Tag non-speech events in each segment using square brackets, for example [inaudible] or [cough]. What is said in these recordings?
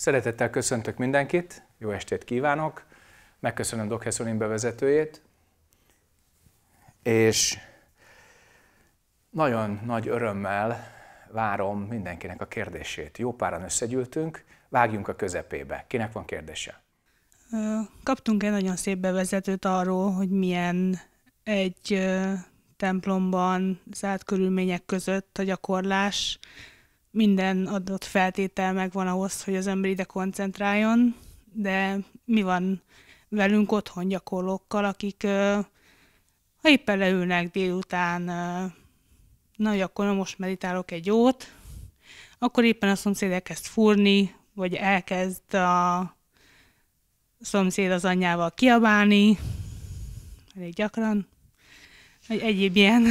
Szeretettel köszöntök mindenkit, jó estét kívánok, megköszönöm Dr. Hessolin bevezetőjét, és nagyon nagy örömmel várom mindenkinek a kérdését. Jó páran összegyűltünk, vágjunk a közepébe. Kinek van kérdése? Kaptunk egy nagyon szép bevezetőt arról, hogy milyen egy templomban zárt körülmények között a gyakorlás, minden adott feltétel megvan ahhoz, hogy az ember ide koncentráljon, de mi van velünk otthon gyakorlókkal, akik ha éppen leülnek délután, na, hogy akkor most meditálok egy jót, akkor éppen a szomszéd elkezd fúrni, vagy elkezd a szomszéd az anyjával kiabálni, elég gyakran, vagy egyéb ilyen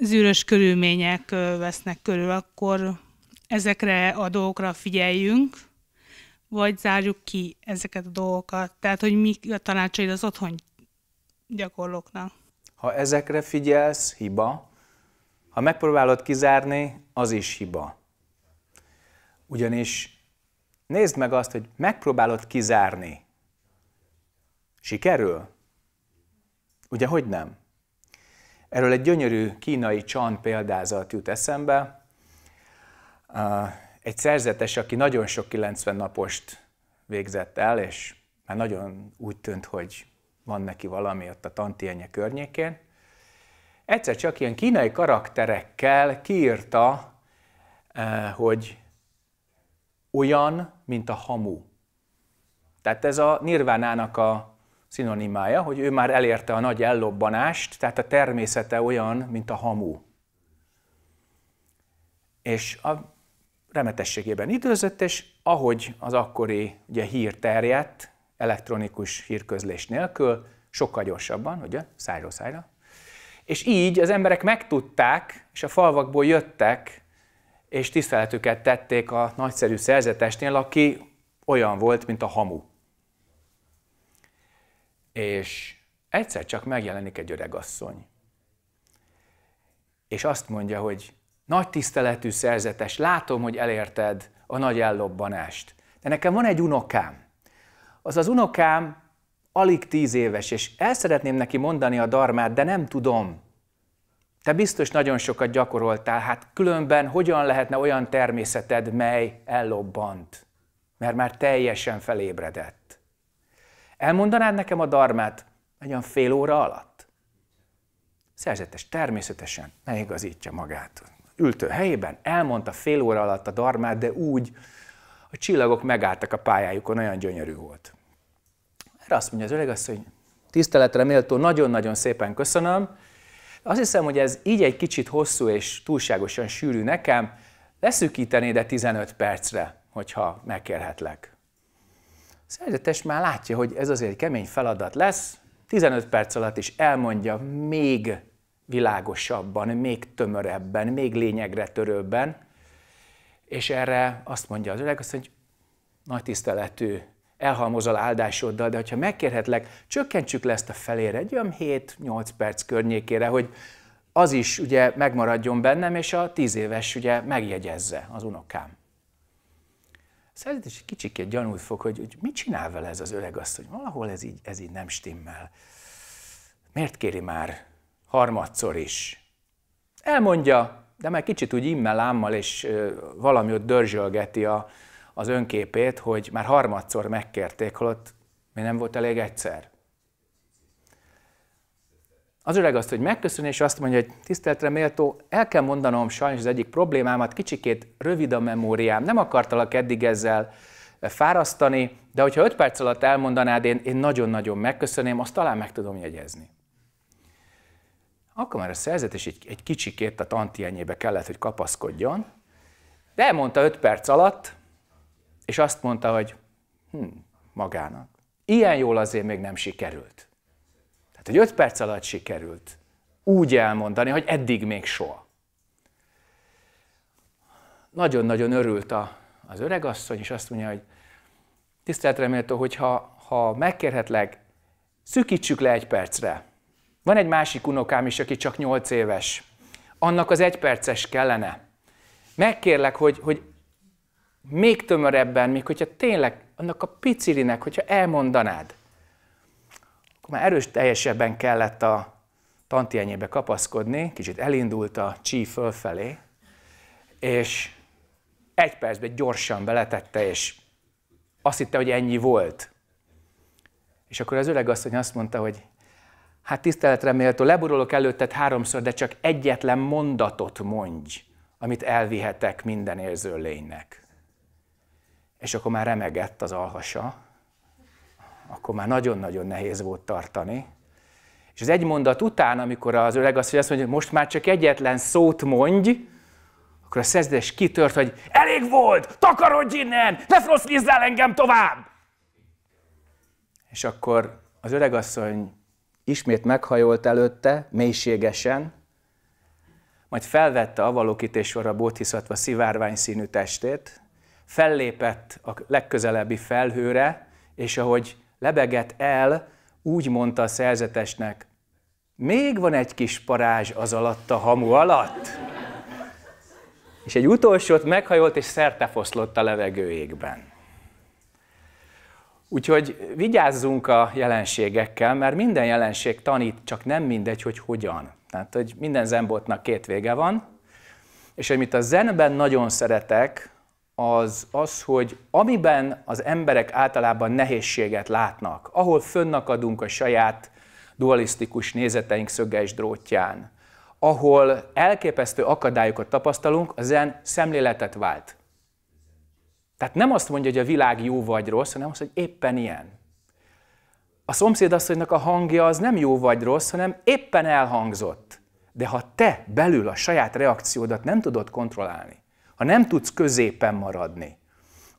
zűrös körülmények vesznek körül, akkor ezekre a dolgokra figyeljünk, vagy zárjuk ki ezeket a dolgokat. Tehát, hogy mi a tanácsaid az otthon gyakorlóknak. Ha ezekre figyelsz, hiba. Ha megpróbálod kizárni, az is hiba. Ugyanis nézd meg azt, hogy megpróbálod kizárni. Sikerül? Ugye, hogy nem? Erről egy gyönyörű kínai csan példázat jut eszembe. Egy szerzetes, aki nagyon sok 90 napost végzett el, és már nagyon úgy tűnt, hogy van neki valami ott a tantienye környékén, egyszer csak ilyen kínai karakterekkel kiírta, hogy olyan, mint a hamu. Tehát ez a nirvánának a szinonimája, hogy ő már elérte a nagy ellobbanást, tehát a természete olyan, mint a hamu. És a remetességében időzött, és ahogy az akkori ugye, hír terjedt, elektronikus hírközlés nélkül, sokkal gyorsabban, ugye, szájról szájra. És így az emberek megtudták, és a falvakból jöttek, és tiszteletüket tették a nagyszerű szerzetesnél, aki olyan volt, mint a hamu és egyszer csak megjelenik egy öregasszony. És azt mondja, hogy nagy tiszteletű szerzetes, látom, hogy elérted a nagy ellobbanást. De nekem van egy unokám. Az az unokám alig tíz éves, és el szeretném neki mondani a darmát, de nem tudom. Te biztos nagyon sokat gyakoroltál, hát különben hogyan lehetne olyan természeted, mely ellobbant? Mert már teljesen felébredett. Elmondanád nekem a darmát egy olyan fél óra alatt? Szerzetes természetesen megigazítja magát. Ültő helyében elmondta fél óra alatt a darmát, de úgy, a csillagok megálltak a pályájukon, olyan gyönyörű volt. Erre azt mondja az öreg azt, hogy tiszteletre méltó, nagyon-nagyon szépen köszönöm. Azt hiszem, hogy ez így egy kicsit hosszú és túlságosan sűrű nekem, leszűkítené de 15 percre, hogyha megkérhetlek. Szerzetes már látja, hogy ez azért egy kemény feladat lesz, 15 perc alatt is elmondja még világosabban, még tömörebben, még lényegre törőbben, és erre azt mondja az öreg, azt, hogy nagy tiszteletű, elhalmozol áldásoddal, de hogyha megkérhetlek, csökkentsük le ezt a felére egy olyan 7-8 perc környékére, hogy az is ugye megmaradjon bennem, és a 10 éves ugye megjegyezze az unokám. Szerint is kicsikét gyanút fog, hogy, hogy mit csinál vele ez az öreg azt, hogy valahol ez így, ez így nem stimmel. Miért kéri már harmadszor is? Elmondja, de már kicsit úgy immel ámmal, és valami ott dörzsölgeti a, az önképét, hogy már harmadszor megkérték, holott még nem volt elég egyszer. Az öreg azt, hogy megköszön, és azt mondja, hogy tiszteltre méltó, el kell mondanom sajnos az egyik problémámat, kicsikét rövid a memóriám, nem akartalak eddig ezzel fárasztani, de hogyha öt perc alatt elmondanád, én, én nagyon-nagyon megköszöném, azt talán meg tudom jegyezni. Akkor már a szerzetes egy, egy kicsikét a tantienyébe kellett, hogy kapaszkodjon, de elmondta öt perc alatt, és azt mondta, hogy hm, magának. Ilyen jól azért még nem sikerült. Hogy öt perc alatt sikerült úgy elmondani, hogy eddig még soha. Nagyon-nagyon örült a, az öregasszony, és azt mondja, hogy tiszteletre méltó, hogy ha, megkérhetlek, szükítsük le egy percre. Van egy másik unokám is, aki csak nyolc éves. Annak az egy perces kellene. Megkérlek, hogy, hogy még tömörebben, még hogyha tényleg annak a picirinek, hogyha elmondanád, akkor már erős teljesebben kellett a tantienyébe kapaszkodni, kicsit elindult a csí fölfelé, és egy percben gyorsan beletette, és azt hitte, hogy ennyi volt. És akkor az öreg asszony azt mondta, hogy hát tiszteletre méltó, leburolok előtted háromszor, de csak egyetlen mondatot mondj, amit elvihetek minden érző lénynek. És akkor már remegett az alhasa, akkor már nagyon-nagyon nehéz volt tartani. És az egy mondat után, amikor az öreg azt mondja, hogy most már csak egyetlen szót mondj, akkor a szerzetes kitört, hogy elég volt, takarodj innen, ne froszlizzál engem tovább! És akkor az öregasszony ismét meghajolt előtte, mélységesen, majd felvette Avalokitésvara Bodhisattva szivárvány színű testét, fellépett a legközelebbi felhőre, és ahogy lebegett el, úgy mondta a szerzetesnek, még van egy kis parázs az alatt a hamu alatt. És egy utolsót meghajolt, és szertefoszlott a levegőjégben. Úgyhogy vigyázzunk a jelenségekkel, mert minden jelenség tanít, csak nem mindegy, hogy hogyan. Tehát, hogy minden zenbotnak két vége van, és amit a zenben nagyon szeretek, az az, hogy amiben az emberek általában nehézséget látnak, ahol fönnakadunk a saját dualisztikus nézeteink szöge és drótján, ahol elképesztő akadályokat tapasztalunk, a zen szemléletet vált. Tehát nem azt mondja, hogy a világ jó vagy rossz, hanem azt, hogy éppen ilyen. A szomszédasszonynak a hangja az nem jó vagy rossz, hanem éppen elhangzott. De ha te belül a saját reakciódat nem tudod kontrollálni, ha nem tudsz középen maradni,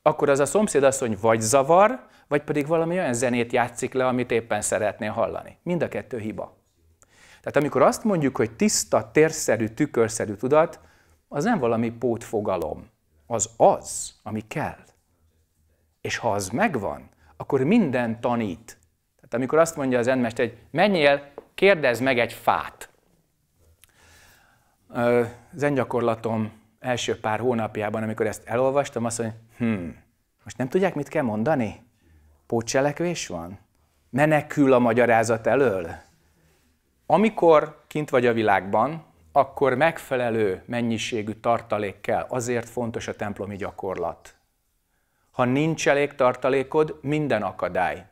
akkor az a szomszédasszony vagy zavar, vagy pedig valami olyan zenét játszik le, amit éppen szeretnél hallani. Mind a kettő hiba. Tehát amikor azt mondjuk, hogy tiszta, térszerű, tükörszerű tudat, az nem valami pótfogalom az az, ami kell. És ha az megvan, akkor minden tanít. Tehát amikor azt mondja az endmester, hogy menjél, kérdezz meg egy fát. Zen első pár hónapjában, amikor ezt elolvastam, azt mondja, hm, most nem tudják, mit kell mondani? Pótcselekvés van? Menekül a magyarázat elől? Amikor kint vagy a világban, akkor megfelelő mennyiségű tartalék kell. Azért fontos a templomi gyakorlat. Ha nincs elég tartalékod, minden akadály.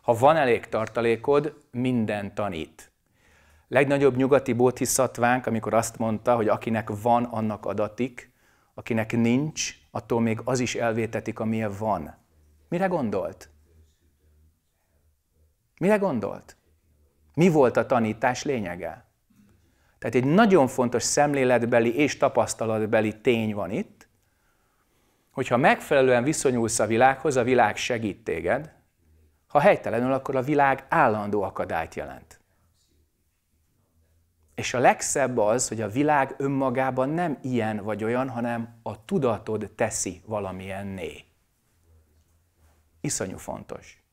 Ha van elég tartalékod, minden tanít. Legnagyobb nyugati bódhiszhatvánk, amikor azt mondta, hogy akinek van, annak adatik, akinek nincs, attól még az is elvétetik, amilyen van. Mire gondolt? Mire gondolt? Mi volt a tanítás lényege? Tehát egy nagyon fontos szemléletbeli és tapasztalatbeli tény van itt, hogyha megfelelően viszonyulsz a világhoz, a világ segít téged, ha helytelenül, akkor a világ állandó akadályt jelent. És a legszebb az, hogy a világ önmagában nem ilyen vagy olyan, hanem a tudatod teszi valamilyenné. Iszonyú fontos.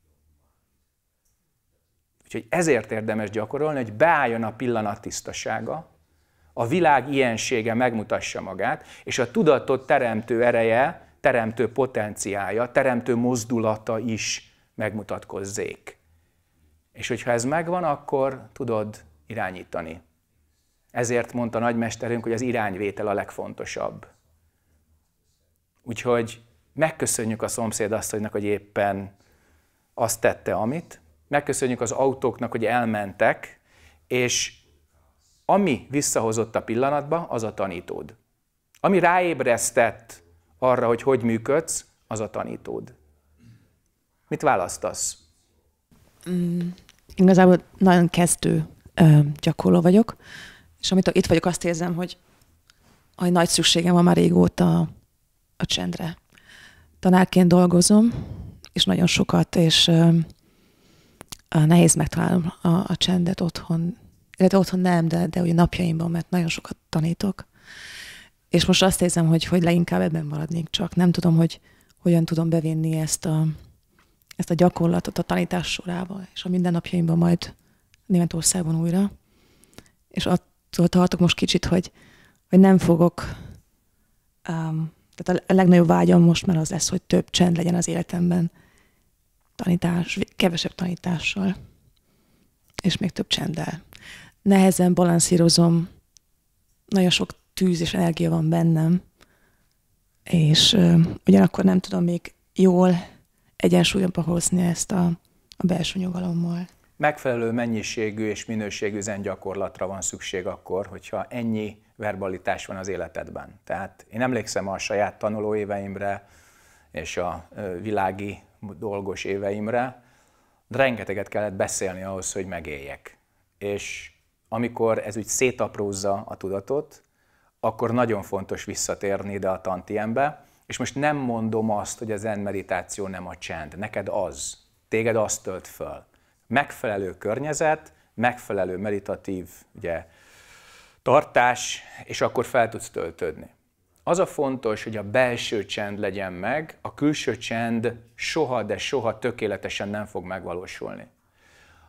Úgyhogy ezért érdemes gyakorolni, hogy beálljon a pillanat tisztasága, a világ ilyensége megmutassa magát, és a tudatot teremtő ereje, teremtő potenciája, teremtő mozdulata is megmutatkozzék. És hogyha ez megvan, akkor tudod irányítani. Ezért mondta nagymesterünk, hogy az irányvétel a legfontosabb. Úgyhogy megköszönjük a szomszédasszonynak, hogy éppen azt tette, amit, megköszönjük az autóknak, hogy elmentek, és ami visszahozott a pillanatba, az a tanítód. Ami ráébresztett arra, hogy hogy működsz, az a tanítód. Mit választasz? Mm, igazából nagyon kezdő ö, gyakorló vagyok, és amit itt vagyok, azt érzem, hogy, hogy nagy szükségem van már régóta a csendre. Tanárként dolgozom, és nagyon sokat, és ö, nehéz megtalálnom a, a csendet otthon, illetve otthon nem, de, de ugye napjaimban, mert nagyon sokat tanítok. És most azt érzem, hogy, hogy leginkább ebben maradnék csak. Nem tudom, hogy hogyan tudom bevinni ezt a, ezt a gyakorlatot a tanítás sorába, és a mindennapjaimban majd Németországban újra. És attól tartok most kicsit, hogy, hogy nem fogok um, tehát a legnagyobb vágyam most már az lesz, hogy több csend legyen az életemben. Tanítás, kevesebb tanítással, és még több csenddel. Nehezen balanszírozom, nagyon sok tűz és energia van bennem, és ö, ugyanakkor nem tudom még jól egyensúlyba hozni ezt a, a belső nyugalommal. Megfelelő mennyiségű és minőségű gyakorlatra van szükség akkor, hogyha ennyi verbalitás van az életedben. Tehát én emlékszem a saját tanuló éveimre és a világi dolgos éveimre, de rengeteget kellett beszélni ahhoz, hogy megéljek. És amikor ez úgy szétaprózza a tudatot, akkor nagyon fontos visszatérni ide a tantiembe, és most nem mondom azt, hogy az zen meditáció nem a csend. Neked az. Téged azt tölt föl. Megfelelő környezet, megfelelő meditatív ugye, tartás, és akkor fel tudsz töltődni. Az a fontos, hogy a belső csend legyen meg, a külső csend soha, de soha tökéletesen nem fog megvalósulni.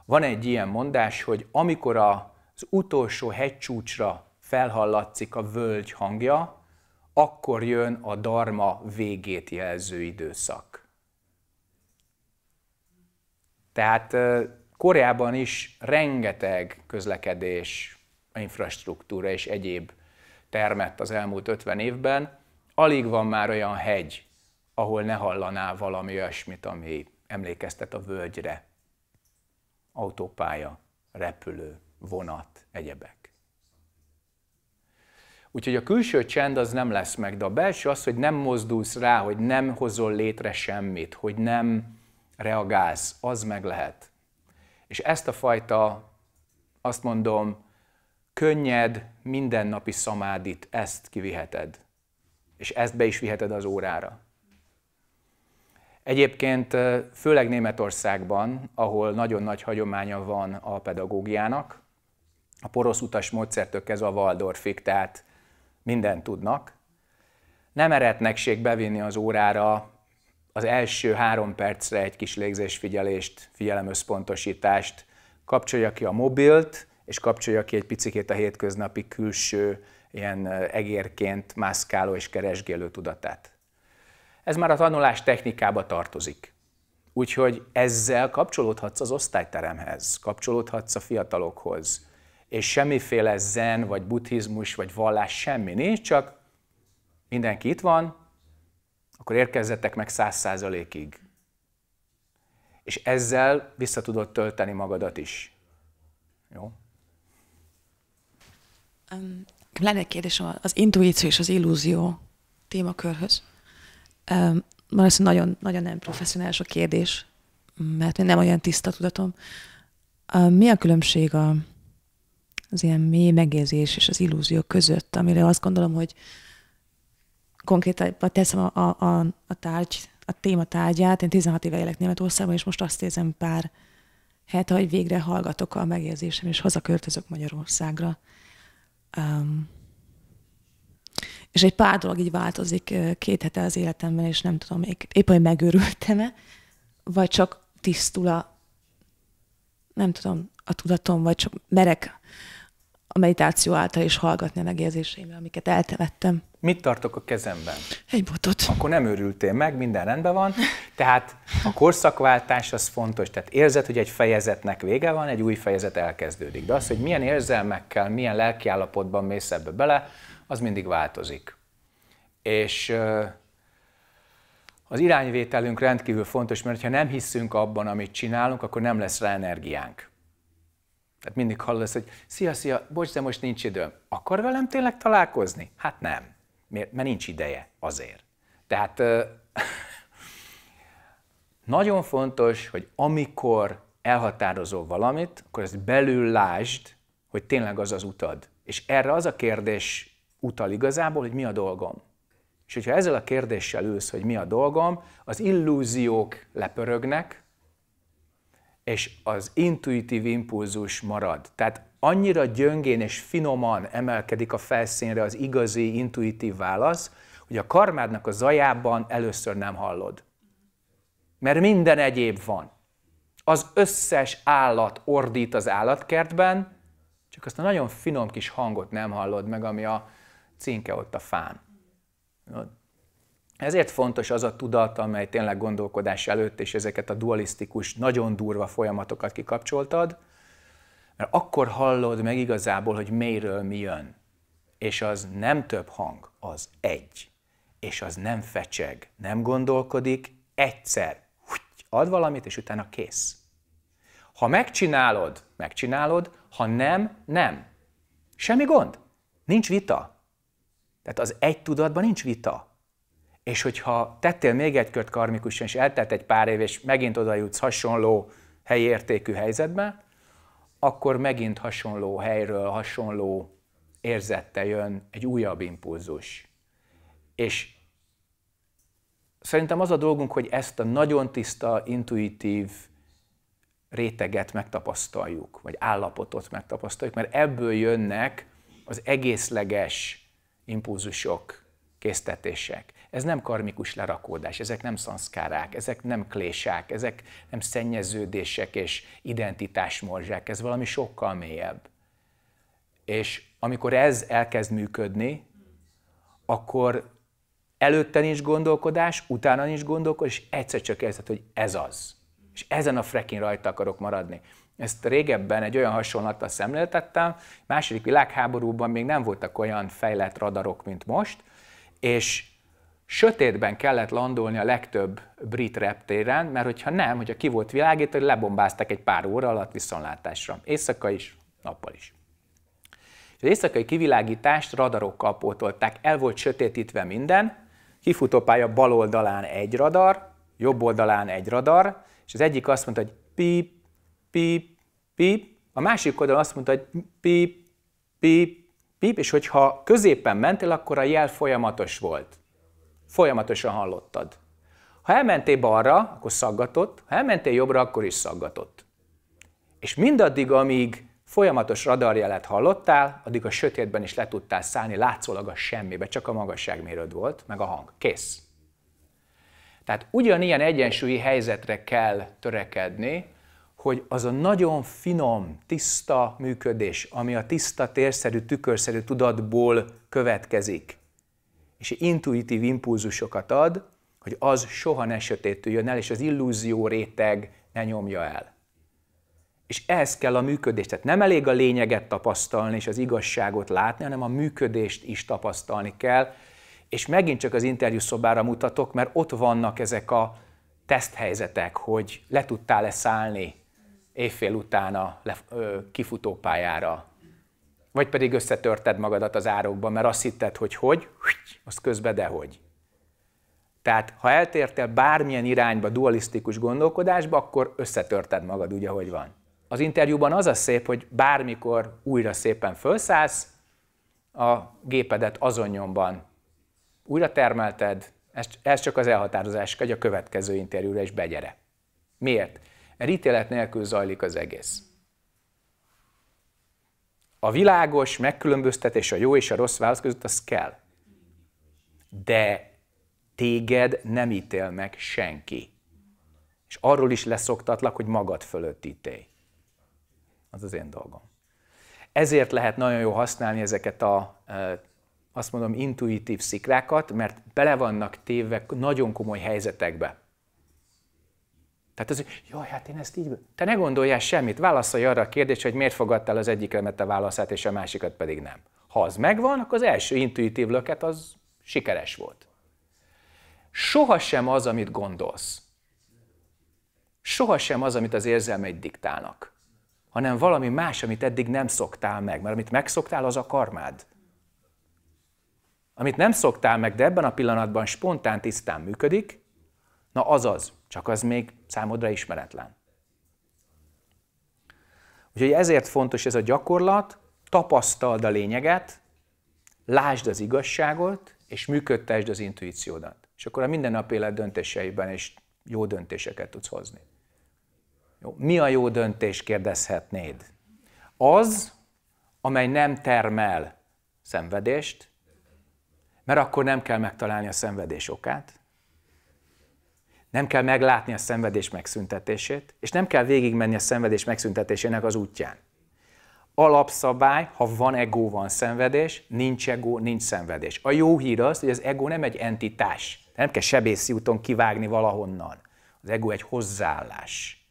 Van egy ilyen mondás, hogy amikor az utolsó hegycsúcsra felhallatszik a völgy hangja, akkor jön a darma végét jelző időszak. Tehát Koreában is rengeteg közlekedés, infrastruktúra és egyéb termett az elmúlt 50 évben, alig van már olyan hegy, ahol ne hallaná valami olyasmit, ami emlékeztet a völgyre. Autópálya, repülő, vonat, egyebek. Úgyhogy a külső csend az nem lesz meg, de a belső az, hogy nem mozdulsz rá, hogy nem hozol létre semmit, hogy nem reagálsz, az meg lehet. És ezt a fajta, azt mondom, könnyed, mindennapi szamádit, ezt kiviheted. És ezt be is viheted az órára. Egyébként főleg Németországban, ahol nagyon nagy hagyománya van a pedagógiának, a porosz utas módszertől kezdve a Waldorfig, tehát mindent tudnak, nem eretnekség bevinni az órára az első három percre egy kis légzésfigyelést, figyelemösszpontosítást, kapcsolja ki a mobilt, és kapcsolja ki egy picikét a hétköznapi külső, ilyen egérként mászkáló és keresgélő tudatát. Ez már a tanulás technikába tartozik. Úgyhogy ezzel kapcsolódhatsz az osztályteremhez, kapcsolódhatsz a fiatalokhoz, és semmiféle zen, vagy buddhizmus, vagy vallás semmi nincs, csak mindenki itt van, akkor érkezzetek meg száz százalékig. És ezzel vissza tudod tölteni magadat is. Jó? Um, lenne egy kérdésem az intuíció és az illúzió témakörhöz. Um, ez nagyon, nagyon nem professzionális a kérdés, mert nem olyan tiszta tudatom. Um, mi a különbség a, az ilyen mély megérzés és az illúzió között, amire azt gondolom, hogy konkrétan teszem a, a, a, a tárgy, a téma tárgyát. Én 16 éve élek Németországban, és most azt érzem pár hát, hogy végre hallgatok a megérzésem, és hazaköltözök Magyarországra. Um, és egy pár dolog így változik két hete az életemben, és nem tudom, még épp, hogy megőrültem-e, vagy csak tisztul a, nem tudom, a tudatom, vagy csak merek a meditáció által is hallgatni a megérzéseimre, amiket eltemettem. Mit tartok a kezemben? Egy botot. Akkor nem örültél meg, minden rendben van. Tehát a korszakváltás az fontos. Tehát érzed, hogy egy fejezetnek vége van, egy új fejezet elkezdődik. De az, hogy milyen érzelmekkel, milyen lelkiállapotban mész ebbe bele, az mindig változik. És az irányvételünk rendkívül fontos, mert ha nem hiszünk abban, amit csinálunk, akkor nem lesz rá energiánk. Tehát mindig hallasz, hogy szia, szia, bocs, de most nincs időm. Akar velem tényleg találkozni? Hát nem. Miért? Mert nincs ideje azért. Tehát [laughs] nagyon fontos, hogy amikor elhatározol valamit, akkor ezt belül lásd, hogy tényleg az az utad. És erre az a kérdés utal igazából, hogy mi a dolgom. És hogyha ezzel a kérdéssel ülsz, hogy mi a dolgom, az illúziók lepörögnek, és az intuitív impulzus marad. Tehát annyira gyöngén és finoman emelkedik a felszínre az igazi intuitív válasz, hogy a karmádnak a zajában először nem hallod. Mert minden egyéb van. Az összes állat ordít az állatkertben, csak azt a nagyon finom kis hangot nem hallod meg, ami a cinke ott a fán. Ezért fontos az a tudat, amely tényleg gondolkodás előtt, és ezeket a dualisztikus, nagyon durva folyamatokat kikapcsoltad, mert akkor hallod meg igazából, hogy mélyről mi jön. És az nem több hang, az egy. És az nem fecseg, nem gondolkodik, egyszer ad valamit, és utána kész. Ha megcsinálod, megcsinálod, ha nem, nem. Semmi gond. Nincs vita. Tehát az egy tudatban nincs vita. És hogyha tettél még egy kört karmikusan, és eltelt egy pár év, és megint oda jutsz hasonló helyi értékű helyzetbe, akkor megint hasonló helyről, hasonló érzette jön egy újabb impulzus. És szerintem az a dolgunk, hogy ezt a nagyon tiszta, intuitív réteget megtapasztaljuk, vagy állapotot megtapasztaljuk, mert ebből jönnek az egészleges impulzusok, késztetések. Ez nem karmikus lerakódás, ezek nem szanszkárák, ezek nem klésák, ezek nem szennyeződések és identitásmorzsák, ez valami sokkal mélyebb. És amikor ez elkezd működni, akkor előtte nincs gondolkodás, utána nincs gondolkodás, és egyszer csak érzed, hogy ez az. És ezen a frekin rajta akarok maradni. Ezt régebben egy olyan hasonlattal szemléltettem, második világháborúban még nem voltak olyan fejlett radarok, mint most, és sötétben kellett landolni a legtöbb brit reptéren, mert hogyha nem, hogyha ki volt világítva, lebombáztak egy pár óra alatt viszonlátásra. Éjszaka is, nappal is. És az éjszakai kivilágítást radarokkal pótolták, el volt sötétítve minden, kifutópálya bal oldalán egy radar, jobb oldalán egy radar, és az egyik azt mondta, hogy píp, píp, píp, a másik oldalon azt mondta, hogy píp, píp, píp, és hogyha középen mentél, akkor a jel folyamatos volt. Folyamatosan hallottad. Ha elmentél balra, akkor szaggatott, ha elmentél jobbra, akkor is szaggatott. És mindaddig, amíg folyamatos radarjelet hallottál, addig a sötétben is le tudtál szállni, látszólag a semmibe, csak a magasságmérőd volt, meg a hang. Kész. Tehát ugyanilyen egyensúlyi helyzetre kell törekedni, hogy az a nagyon finom, tiszta működés, ami a tiszta, térszerű, tükörszerű tudatból következik, és intuitív impulzusokat ad, hogy az soha ne sötétüljön el, és az illúzió réteg ne nyomja el. És ehhez kell a működés. Tehát nem elég a lényeget tapasztalni és az igazságot látni, hanem a működést is tapasztalni kell. És megint csak az interjú szobára mutatok, mert ott vannak ezek a teszthelyzetek, hogy le tudtál-e szállni évfél után a kifutópályára, vagy pedig összetörted magadat az árokban, mert azt hitted, hogy hogy, az közben dehogy. Tehát ha eltértél bármilyen irányba, dualisztikus gondolkodásba, akkor összetörted magad úgy, ahogy van. Az interjúban az a szép, hogy bármikor újra szépen felszállsz, a gépedet azon nyomban újra termelted, ez, csak az elhatározás, hogy a következő interjúra is begyere. Miért? Mert ítélet nélkül zajlik az egész. A világos megkülönböztetés a jó és a rossz válasz között az kell. De téged nem ítél meg senki. És arról is leszoktatlak, hogy magad fölött ítélj. Az az én dolgom. Ezért lehet nagyon jó használni ezeket a, azt mondom, intuitív szikrákat, mert bele vannak téve nagyon komoly helyzetekbe. Tehát hogy jaj, hát én ezt így... Te ne gondoljál semmit, válaszolj arra a kérdést, hogy miért fogadtál az egyik remet a válaszát, és a másikat pedig nem. Ha az megvan, akkor az első intuitív löket az sikeres volt. Sohasem az, amit gondolsz. Sohasem az, amit az érzelmeid diktálnak. Hanem valami más, amit eddig nem szoktál meg. Mert amit megszoktál, az a karmád. Amit nem szoktál meg, de ebben a pillanatban spontán, tisztán működik, na az az csak az még számodra ismeretlen. Úgyhogy ezért fontos ez a gyakorlat, tapasztald a lényeget, lásd az igazságot, és működtesd az intuíciódat. És akkor a mindennapi élet döntéseiben is jó döntéseket tudsz hozni. Jó. Mi a jó döntés, kérdezhetnéd? Az, amely nem termel szenvedést, mert akkor nem kell megtalálni a szenvedés okát, nem kell meglátni a szenvedés megszüntetését, és nem kell végigmenni a szenvedés megszüntetésének az útján. Alapszabály, ha van ego, van szenvedés, nincs ego, nincs szenvedés. A jó hír az, hogy az ego nem egy entitás. Nem kell sebészi úton kivágni valahonnan. Az ego egy hozzáállás.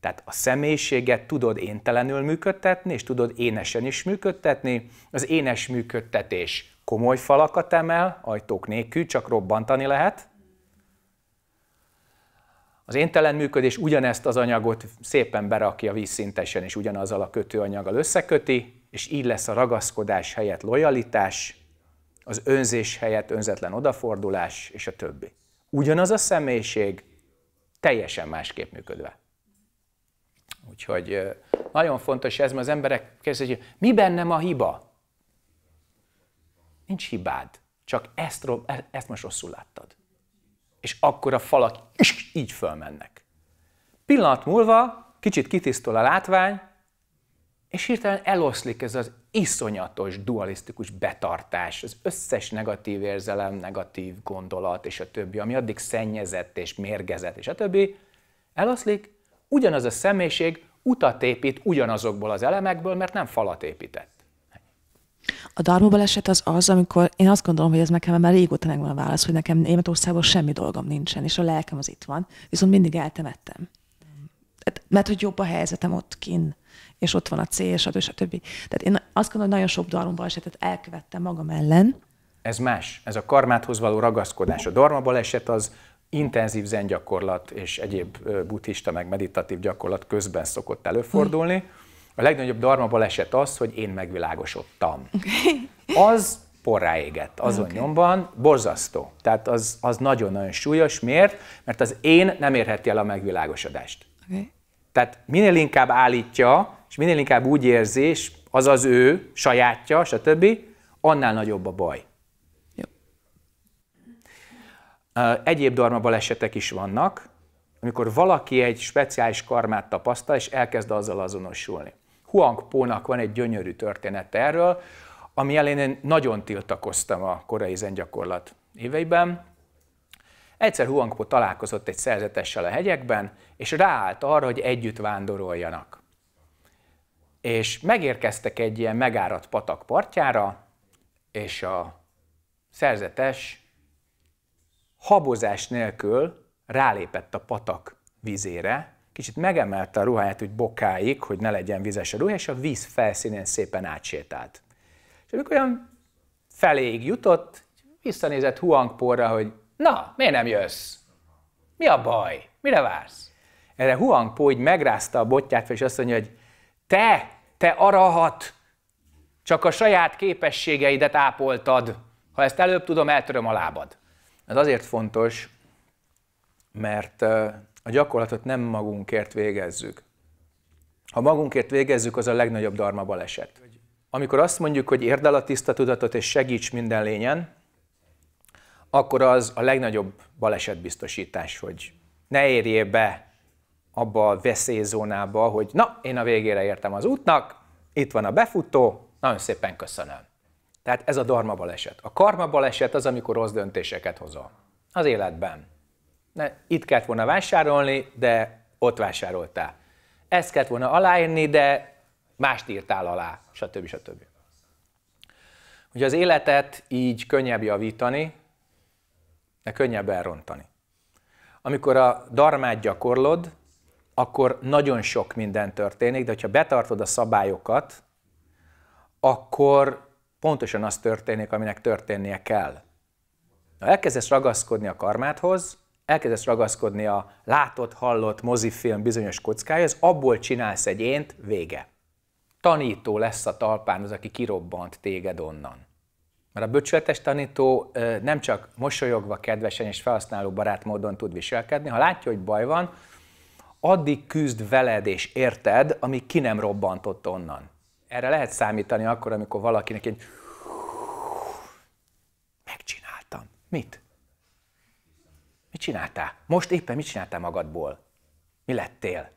Tehát a személyiséget tudod éntelenül működtetni, és tudod énesen is működtetni. Az énes működtetés komoly falakat emel, ajtók nélkül, csak robbantani lehet. Az éntelen működés ugyanezt az anyagot szépen berakja vízszintesen, és ugyanazzal a kötőanyaggal összeköti, és így lesz a ragaszkodás helyett lojalitás, az önzés helyett önzetlen odafordulás, és a többi. Ugyanaz a személyiség, teljesen másképp működve. Úgyhogy nagyon fontos ez, mert az emberek kezdik, hogy mi bennem a hiba? Nincs hibád, csak ezt, e-, ezt most rosszul láttad. És akkor a falak így fölmennek. Pillanat múlva kicsit kitisztul a látvány, és hirtelen eloszlik ez az iszonyatos, dualisztikus betartás, az összes negatív érzelem, negatív gondolat és a többi, ami addig szennyezett és mérgezett és a többi, eloszlik, ugyanaz a személyiség utat épít ugyanazokból az elemekből, mert nem falat épített. A Darmo baleset az az, amikor én azt gondolom, hogy ez nekem már régóta megvan a válasz, hogy nekem Németországban semmi dolgom nincsen, és a lelkem az itt van, viszont mindig eltemettem. Mert hogy jobb a helyzetem ott kin, és ott van a cél, stb. stb. Tehát én azt gondolom, hogy nagyon sok Darmo balesetet elkövettem magam ellen. Ez más. Ez a karmáthoz való ragaszkodás. A Darma baleset az intenzív zen gyakorlat és egyéb buddhista meg meditatív gyakorlat közben szokott előfordulni. A legnagyobb darma baleset az, hogy én megvilágosodtam. [laughs] Az porrá égett azon okay. nyomban, borzasztó. Tehát az, az nagyon-nagyon súlyos. Miért? Mert az én nem érheti el a megvilágosodást. Okay. Tehát minél inkább állítja, és minél inkább úgy érzi, és az az ő, sajátja, stb., annál nagyobb a baj. Egyéb darma balesetek is vannak, amikor valaki egy speciális karmát tapasztal, és elkezd azzal azonosulni. Huang Pónak van egy gyönyörű történet erről, ami ellen én nagyon tiltakoztam a korai zengyakorlat éveiben. Egyszer Huang Po találkozott egy szerzetessel a hegyekben, és ráállt arra, hogy együtt vándoroljanak. És megérkeztek egy ilyen megáradt patak partjára, és a szerzetes habozás nélkül rálépett a patak vizére, kicsit megemelte a ruháját úgy bokáig, hogy ne legyen vizes a ruha, és a víz felszínén szépen átsétált. És amikor olyan feléig jutott, visszanézett Huangporra, hogy na, miért nem jössz? Mi a baj? Mire vársz? Erre Huangpo így megrázta a botját, és azt mondja, hogy te, te arahat, csak a saját képességeidet ápoltad. Ha ezt előbb tudom, eltöröm a lábad. Ez azért fontos, mert a gyakorlatot nem magunkért végezzük. Ha magunkért végezzük, az a legnagyobb darma baleset. Amikor azt mondjuk, hogy érd el a tiszta tudatot és segíts minden lényen, akkor az a legnagyobb balesetbiztosítás, hogy ne érjél be abba a veszélyzónába, hogy na, én a végére értem az útnak, itt van a befutó, nagyon szépen köszönöm. Tehát ez a darma baleset. A karma baleset az, amikor rossz döntéseket hozol. Az életben. Ne, itt kellett volna vásárolni, de ott vásároltál. Ezt kellett volna aláírni, de mást írtál alá, stb. stb. Ugye az életet így könnyebb javítani, de könnyebb elrontani. Amikor a darmát gyakorlod, akkor nagyon sok minden történik, de ha betartod a szabályokat, akkor pontosan az történik, aminek történnie kell. Ha elkezdesz ragaszkodni a karmádhoz, elkezdesz ragaszkodni a látott, hallott mozifilm bizonyos kockájához, abból csinálsz egy ént, vége. Tanító lesz a talpán az, aki kirobbant téged onnan. Mert a böcsületes tanító nem csak mosolyogva, kedvesen és felhasználó barát módon tud viselkedni, ha látja, hogy baj van, addig küzd veled és érted, amíg ki nem robbantott onnan. Erre lehet számítani akkor, amikor valakinek egy megcsináltam. Mit? Mit csináltál? Most éppen mit csináltál magadból? Mi lettél?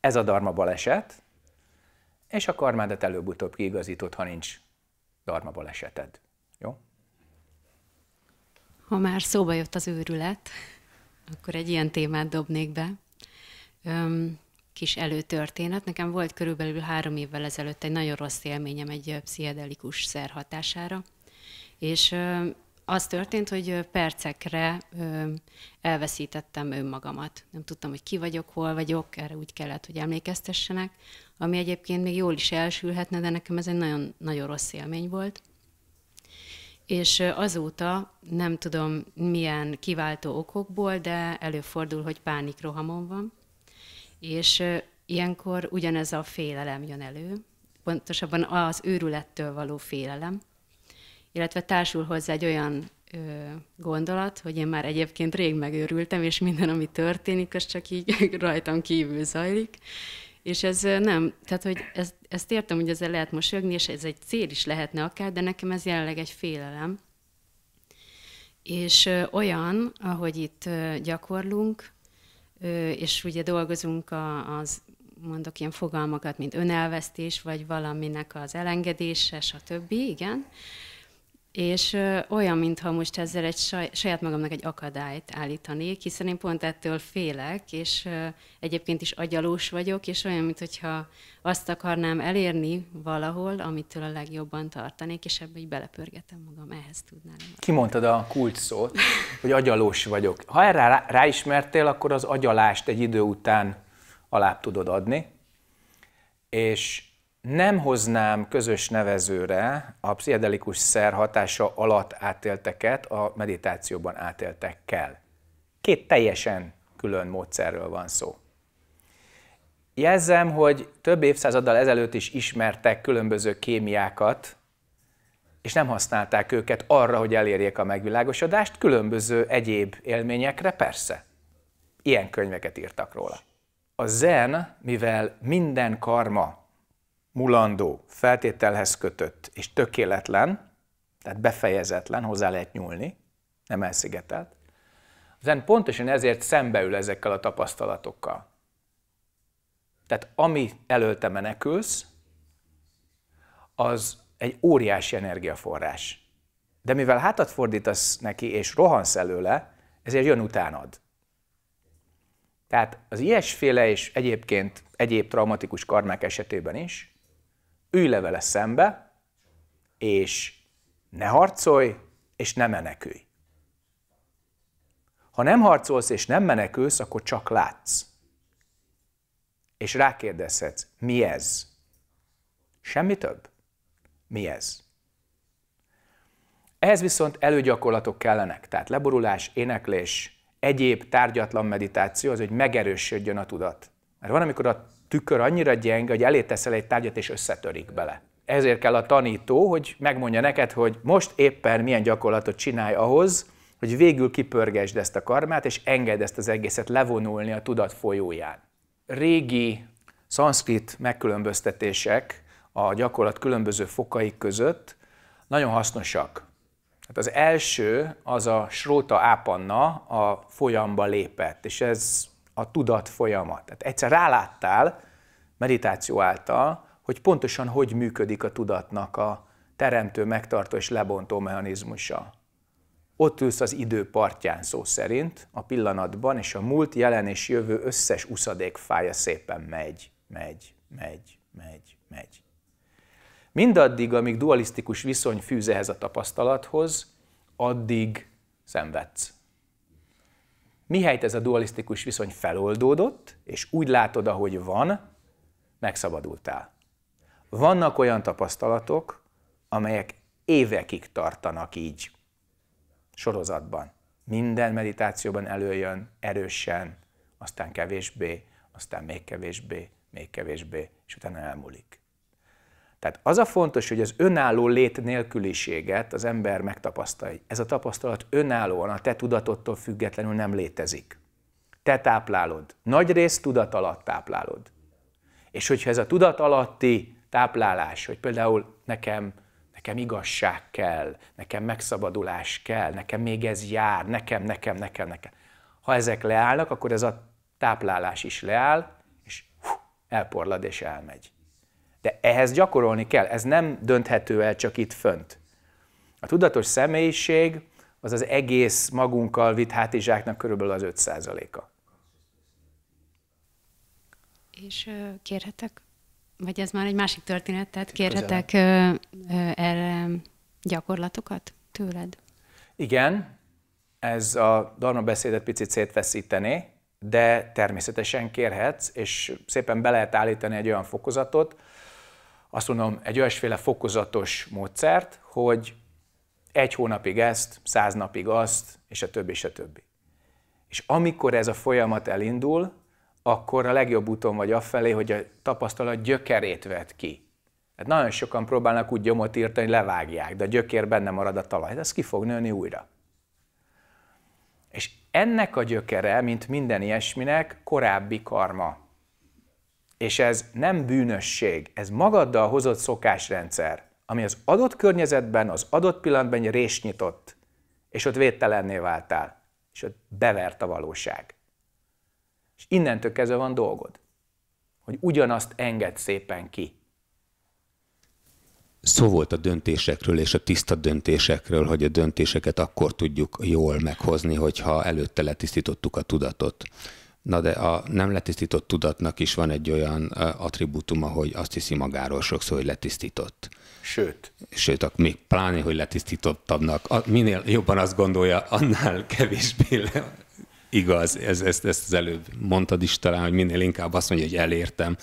Ez a darma baleset, és a karmádat előbb-utóbb kiigazítod, ha nincs darma baleseted. Jó? Ha már szóba jött az őrület, akkor egy ilyen témát dobnék be. Öm, kis előtörténet. Nekem volt körülbelül három évvel ezelőtt egy nagyon rossz élményem egy pszichedelikus szer hatására, és az történt, hogy percekre elveszítettem önmagamat. Nem tudtam, hogy ki vagyok, hol vagyok, erre úgy kellett, hogy emlékeztessenek, ami egyébként még jól is elsülhetne, de nekem ez egy nagyon, nagyon rossz élmény volt. És azóta nem tudom milyen kiváltó okokból, de előfordul, hogy pánikrohamom van, és ilyenkor ugyanez a félelem jön elő, pontosabban az őrülettől való félelem, illetve társul hozzá egy olyan ö, gondolat, hogy én már egyébként rég megőrültem, és minden, ami történik, az csak így [laughs] rajtam kívül zajlik. És ez nem, tehát hogy ez, ezt értem, hogy ezzel lehet mosolyogni, és ez egy cél is lehetne akár, de nekem ez jelenleg egy félelem. És ö, olyan, ahogy itt ö, gyakorlunk, ö, és ugye dolgozunk a, az mondok ilyen fogalmakat, mint önelvesztés, vagy valaminek az elengedése, stb. Igen és olyan, mintha most ezzel egy saj, saját magamnak egy akadályt állítanék, hiszen én pont ettől félek, és egyébként is agyalós vagyok, és olyan, mintha azt akarnám elérni valahol, amitől a legjobban tartanék, és ebbe így belepörgetem magam, ehhez tudnám. Kimondtad a kulcs szót, hogy agyalós vagyok. Ha erre rá, ráismertél, akkor az agyalást egy idő után alá tudod adni, és nem hoznám közös nevezőre a pszichedelikus szer hatása alatt átélteket a meditációban átéltekkel. Két teljesen külön módszerről van szó. Jelzem, hogy több évszázaddal ezelőtt is ismertek különböző kémiákat, és nem használták őket arra, hogy elérjék a megvilágosodást, különböző egyéb élményekre persze. Ilyen könyveket írtak róla. A zen, mivel minden karma mulandó, feltételhez kötött és tökéletlen, tehát befejezetlen, hozzá lehet nyúlni, nem elszigetelt. Zen pontosan ezért szembeül ezekkel a tapasztalatokkal. Tehát ami előtte menekülsz, az egy óriási energiaforrás. De mivel hátat fordítasz neki és rohansz előle, ezért jön utánad. Tehát az ilyesféle és egyébként egyéb traumatikus karmák esetében is ülj le vele szembe, és ne harcolj, és ne menekülj. Ha nem harcolsz és nem menekülsz, akkor csak látsz. És rákérdezhetsz, mi ez? Semmi több. Mi ez? Ehhez viszont előgyakorlatok kellenek, tehát leborulás, éneklés, egyéb tárgyatlan meditáció, az, hogy megerősödjön a tudat. Mert van, amikor a tükör annyira gyenge, hogy elé teszel egy tárgyat, és összetörik bele. Ezért kell a tanító, hogy megmondja neked, hogy most éppen milyen gyakorlatot csinálj ahhoz, hogy végül kipörgesd ezt a karmát, és engedd ezt az egészet levonulni a tudat folyóján. Régi szanszkrit megkülönböztetések a gyakorlat különböző fokai között nagyon hasznosak. Hát az első az a Sróta Ápanna a folyamba lépett, és ez a tudat folyamat. Tehát egyszer ráláttál meditáció által, hogy pontosan hogy működik a tudatnak a teremtő, megtartó és lebontó mechanizmusa. Ott ülsz az idő partján szó szerint, a pillanatban, és a múlt, jelen és jövő összes uszadék fája szépen megy, megy, megy, megy, megy. Mindaddig, amíg dualisztikus viszony fűz ehhez a tapasztalathoz, addig szenvedsz. Mihelyt ez a dualisztikus viszony feloldódott, és úgy látod, ahogy van, megszabadultál. Vannak olyan tapasztalatok, amelyek évekig tartanak így sorozatban. Minden meditációban előjön erősen, aztán kevésbé, aztán még kevésbé, még kevésbé, és utána elmúlik. Tehát az a fontos, hogy az önálló lét nélküliséget az ember megtapasztalja. Ez a tapasztalat önállóan, a te tudatottól függetlenül nem létezik. Te táplálod. Nagy rész tudat alatt táplálod. És hogyha ez a tudat alatti táplálás, hogy például nekem, nekem igazság kell, nekem megszabadulás kell, nekem még ez jár, nekem, nekem, nekem, nekem. Ha ezek leállnak, akkor ez a táplálás is leáll, és hú, elporlad és elmegy. De ehhez gyakorolni kell, ez nem dönthető el csak itt fönt. A tudatos személyiség az az egész magunkkal vitt hátizsáknak körülbelül az 5%-a. És kérhetek, vagy ez már egy másik történet, tehát kérhetek Közelem. erre gyakorlatokat tőled? Igen, ez a Darma beszédet picit szétveszítené, de természetesen kérhetsz, és szépen be lehet állítani egy olyan fokozatot, azt mondom, egy olyasféle fokozatos módszert, hogy egy hónapig ezt, száz napig azt, és a többi, és a többi. És amikor ez a folyamat elindul, akkor a legjobb úton vagy afelé, hogy a tapasztalat gyökerét vet ki. Hát nagyon sokan próbálnak úgy gyomot írtani, hogy levágják, de a gyökér benne marad a talaj, de ez ki fog nőni újra. És ennek a gyökere, mint minden ilyesminek, korábbi karma. És ez nem bűnösség, ez magaddal hozott szokásrendszer, ami az adott környezetben, az adott pillanatban egy rés nyitott, és ott védtelenné váltál, és ott bevert a valóság. És innentől kezdve van dolgod, hogy ugyanazt enged szépen ki. Szó volt a döntésekről és a tiszta döntésekről, hogy a döntéseket akkor tudjuk jól meghozni, hogyha előtte letisztítottuk a tudatot. Na de a nem letisztított tudatnak is van egy olyan attribútuma, hogy azt hiszi magáról sokszor, hogy letisztított. Sőt. Sőt, még pláne, hogy letisztítottabbnak. Minél jobban azt gondolja, annál kevésbé igaz. Ez, ezt, ezt az előbb mondtad is talán, hogy minél inkább azt mondja, hogy elértem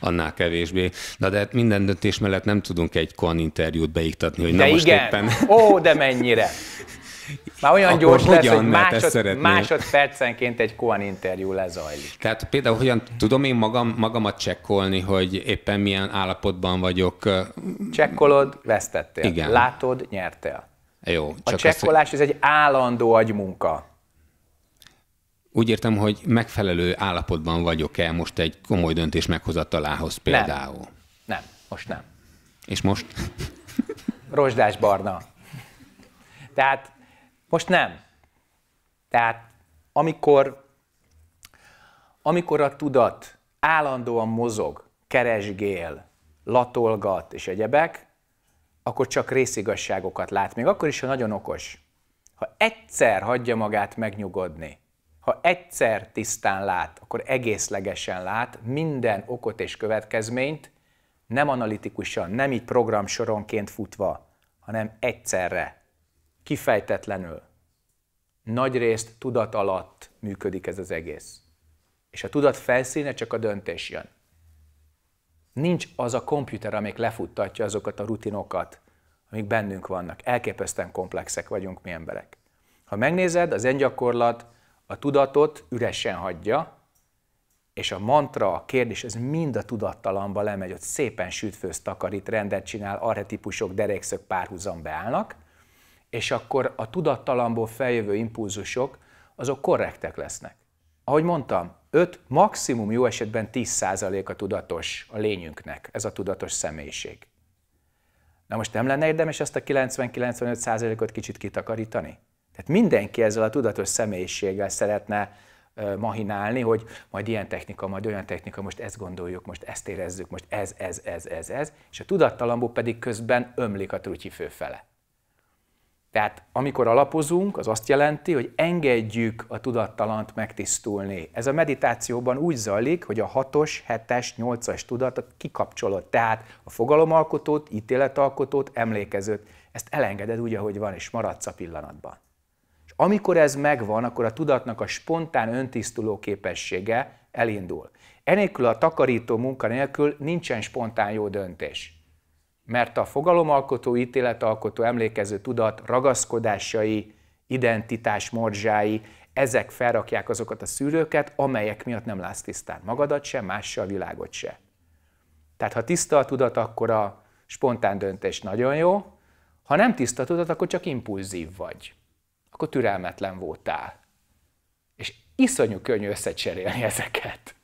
annál kevésbé. Na de hát minden döntés mellett nem tudunk egy kon interjút beiktatni, hogy de na most igen. éppen... Ó, de mennyire! Már olyan Akkor gyors lesz, hogy másod, másodpercenként egy koan interjú lezajlik. Tehát például hogyan tudom én magam, magamat csekkolni, hogy éppen milyen állapotban vagyok. Csekkolod, vesztettél. Igen. Látod, nyertél. Jó, A csak azt, csekkolás ez egy állandó agymunka. úgy értem, hogy megfelelő állapotban vagyok-e most egy komoly döntés meghozatalához például. Nem. Nem, most nem. És most? Rozsdás barna. Tehát most nem. Tehát amikor, amikor a tudat állandóan mozog, keresgél, latolgat és egyebek, akkor csak részigasságokat lát, még akkor is, ha nagyon okos. Ha egyszer hagyja magát megnyugodni, ha egyszer tisztán lát, akkor egészlegesen lát minden okot és következményt, nem analitikusan, nem így programsoronként futva, hanem egyszerre, kifejtetlenül. Nagy részt tudat alatt működik ez az egész. És a tudat felszíne csak a döntés jön. Nincs az a komputer, amelyik lefuttatja azokat a rutinokat, amik bennünk vannak. Elképesztően komplexek vagyunk mi emberek. Ha megnézed, az gyakorlat a tudatot üresen hagyja, és a mantra, a kérdés, ez mind a tudattalanba lemegy, ott szépen sütfőz, takarít, rendet csinál, arhetipusok, derékszök párhuzamba állnak, és akkor a tudattalamból feljövő impulzusok, azok korrektek lesznek. Ahogy mondtam, 5, maximum jó esetben 10% a tudatos a lényünknek, ez a tudatos személyiség. Na most nem lenne érdemes ezt a 90-95%-ot kicsit kitakarítani? Tehát mindenki ezzel a tudatos személyiséggel szeretne mahinálni, hogy majd ilyen technika, majd olyan technika, most ezt gondoljuk, most ezt érezzük, most ez, ez, ez, ez, ez, és a tudattalamból pedig közben ömlik a trutyi főfele. Tehát amikor alapozunk, az azt jelenti, hogy engedjük a tudattalant megtisztulni. Ez a meditációban úgy zajlik, hogy a 6-os, 7-es, 8-as tudatot kikapcsolod. Tehát a fogalomalkotót, ítéletalkotót, emlékezőt, ezt elengeded úgy, ahogy van, és maradsz a pillanatban. És amikor ez megvan, akkor a tudatnak a spontán öntisztuló képessége elindul. Enélkül a takarító munka nélkül nincsen spontán jó döntés mert a fogalomalkotó, ítéletalkotó, emlékező tudat ragaszkodásai, identitás morzsái, ezek felrakják azokat a szűrőket, amelyek miatt nem látsz tisztán magadat se, más se, a világot se. Tehát ha tiszta a tudat, akkor a spontán döntés nagyon jó, ha nem tiszta a tudat, akkor csak impulzív vagy. Akkor türelmetlen voltál. És iszonyú könnyű összecserélni [laughs] ezeket.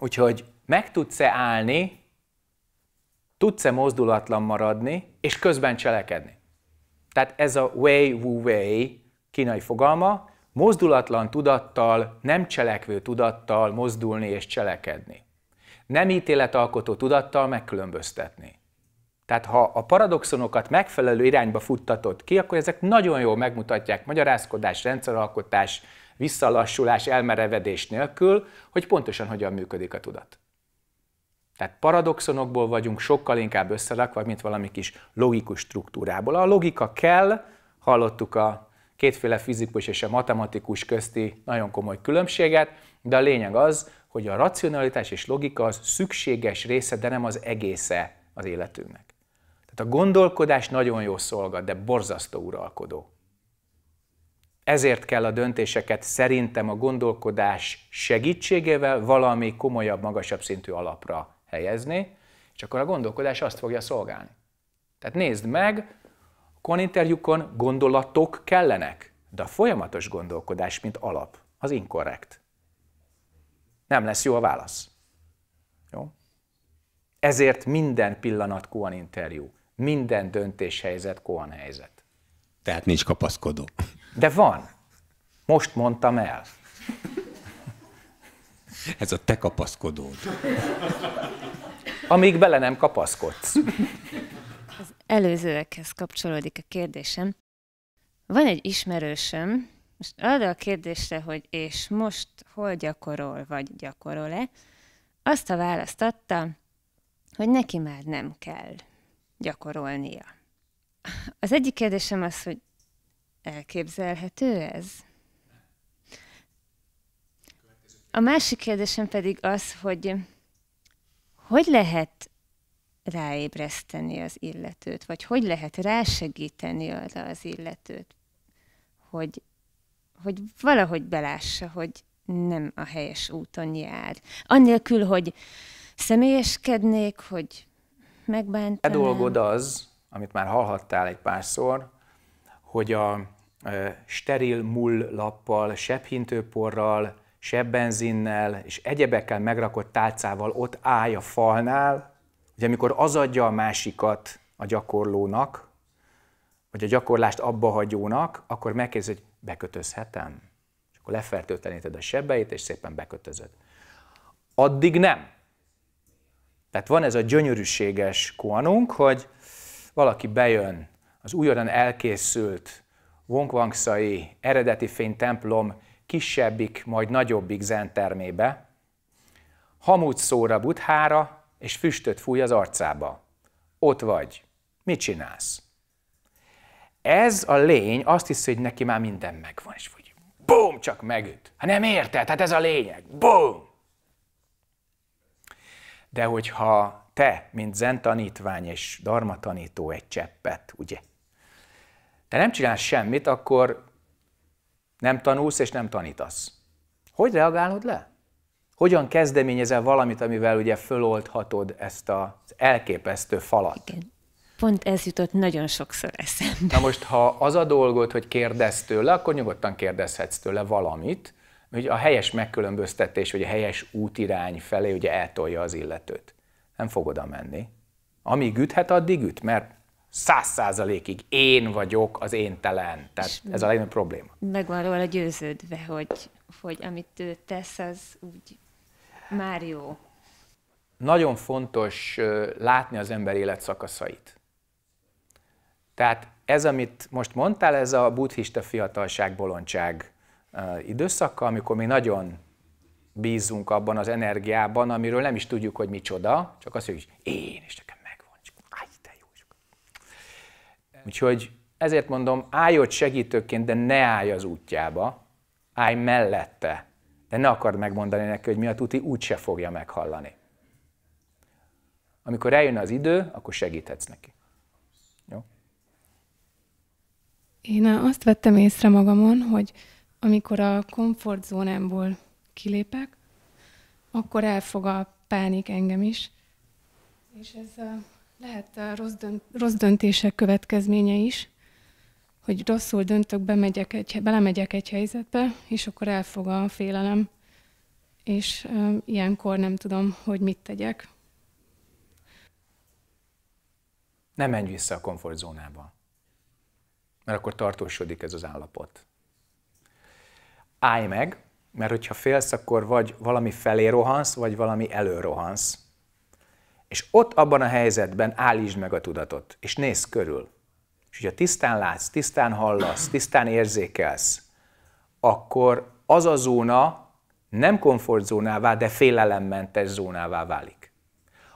Úgyhogy meg tudsz-e állni tudsz-e mozdulatlan maradni, és közben cselekedni. Tehát ez a Wei Wu Wei kínai fogalma, mozdulatlan tudattal, nem cselekvő tudattal mozdulni és cselekedni. Nem ítéletalkotó tudattal megkülönböztetni. Tehát ha a paradoxonokat megfelelő irányba futtatod ki, akkor ezek nagyon jól megmutatják magyarázkodás, rendszeralkotás, visszalassulás, elmerevedés nélkül, hogy pontosan hogyan működik a tudat. Tehát paradoxonokból vagyunk sokkal inkább összerakva, mint valami kis logikus struktúrából. A logika kell, hallottuk a kétféle fizikus és a matematikus közti nagyon komoly különbséget, de a lényeg az, hogy a racionalitás és logika az szükséges része, de nem az egésze az életünknek. Tehát a gondolkodás nagyon jó szolga, de borzasztó uralkodó. Ezért kell a döntéseket szerintem a gondolkodás segítségével valami komolyabb, magasabb szintű alapra helyezni, és akkor a gondolkodás azt fogja szolgálni. Tehát nézd meg, koninterjúkon gondolatok kellenek, de a folyamatos gondolkodás, mint alap, az inkorrekt. Nem lesz jó a válasz. Jó? Ezért minden pillanat Koan interjú, minden döntéshelyzet Koan helyzet. Tehát nincs kapaszkodó. De van. Most mondtam el. Ez a te kapaszkodód. Amíg bele nem kapaszkodsz. Az előzőekhez kapcsolódik a kérdésem. Van egy ismerősöm, most arra a kérdésre, hogy és most hol gyakorol, vagy gyakorol-e, azt a választ adta, hogy neki már nem kell gyakorolnia. Az egyik kérdésem az, hogy elképzelhető ez? A másik kérdésem pedig az, hogy hogy lehet ráébreszteni az illetőt, vagy hogy lehet rásegíteni arra az illetőt, hogy, hogy valahogy belássa, hogy nem a helyes úton jár. Annélkül, hogy személyeskednék, hogy megbántanám. A dolgod az, amit már hallhattál egy párszor, hogy a steril mull lappal, sebhintőporral, sebbenzinnel és egyebekkel megrakott tálcával ott állj a falnál, hogy amikor az adja a másikat a gyakorlónak, vagy a gyakorlást abba hagyónak, akkor megkérdezi, hogy bekötözhetem? És akkor lefertőtleníted a sebbeit, és szépen bekötözöd. Addig nem. Tehát van ez a gyönyörűséges koanunk, hogy valaki bejön az újonnan elkészült Wongwangszai eredeti fény templom kisebbik, majd nagyobbik zentermébe, hamut szóra buthára, és füstöt fúj az arcába. Ott vagy. Mit csinálsz? Ez a lény azt hiszi, hogy neki már minden megvan, és hogy bum, csak megüt. Ha nem érted, hát ez a lényeg. Bum! De hogyha te, mint zen tanítvány és dharma tanító egy cseppet, ugye? Te nem csinálsz semmit, akkor nem tanulsz és nem tanítasz. Hogy reagálod le? Hogyan kezdeményezel valamit, amivel ugye föloldhatod ezt az elképesztő falat? Igen. Pont ez jutott nagyon sokszor eszembe. Na most, ha az a dolgod, hogy kérdezz tőle, akkor nyugodtan kérdezhetsz tőle valamit, hogy a helyes megkülönböztetés, vagy a helyes útirány felé ugye eltolja az illetőt nem fog oda menni. Amíg üthet, addig üt, mert száz százalékig én vagyok az én telen. Tehát ez a legnagyobb probléma. Meg van róla győződve, hogy, hogy amit ő tesz, az úgy már jó. Nagyon fontos látni az ember életszakaszait. Tehát ez, amit most mondtál, ez a buddhista fiatalság, bolondság időszaka, amikor mi nagyon bízunk abban az energiában, amiről nem is tudjuk, hogy micsoda, csak mondjuk, hogy én, és. Csak, áj, te jó. Úgyhogy ezért mondom, állj ott segítőként, de ne állj az útjába, állj mellette, de ne akard megmondani neki, hogy mi a tuti úgyse fogja meghallani. Amikor eljön az idő, akkor segíthetsz neki. Jó? Én azt vettem észre magamon, hogy amikor a komfortzónámból kilépek, akkor elfog a pánik engem is. És ez a, lehet a rossz, dönt, rossz döntések következménye is, hogy rosszul döntök, bemegyek egy, belemegyek egy helyzetbe, és akkor elfog a félelem, és uh, ilyenkor nem tudom, hogy mit tegyek. Nem menj vissza a komfortzónába, mert akkor tartósodik ez az állapot. Állj meg, mert hogyha félsz, akkor vagy valami felé rohansz, vagy valami elő rohansz. És ott abban a helyzetben állítsd meg a tudatot, és nézz körül. És hogyha tisztán látsz, tisztán hallasz, tisztán érzékelsz, akkor az a zóna nem komfortzónává, de félelemmentes zónává válik.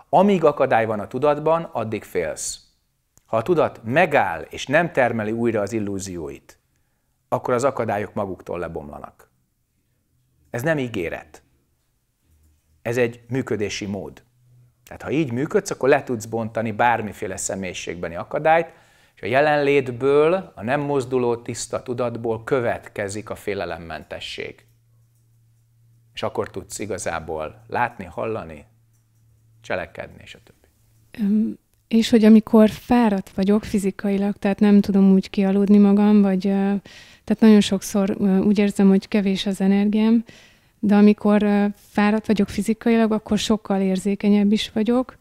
Amíg akadály van a tudatban, addig félsz. Ha a tudat megáll és nem termeli újra az illúzióit, akkor az akadályok maguktól lebomlanak. Ez nem ígéret. Ez egy működési mód. Tehát ha így működsz, akkor le tudsz bontani bármiféle személyiségbeni akadályt, és a jelenlétből, a nem mozduló tiszta tudatból következik a félelemmentesség. És akkor tudsz igazából látni, hallani, cselekedni, és a többi. És hogy amikor fáradt vagyok fizikailag, tehát nem tudom úgy kialudni magam, vagy tehát nagyon sokszor úgy érzem, hogy kevés az energiám, de amikor fáradt vagyok fizikailag, akkor sokkal érzékenyebb is vagyok,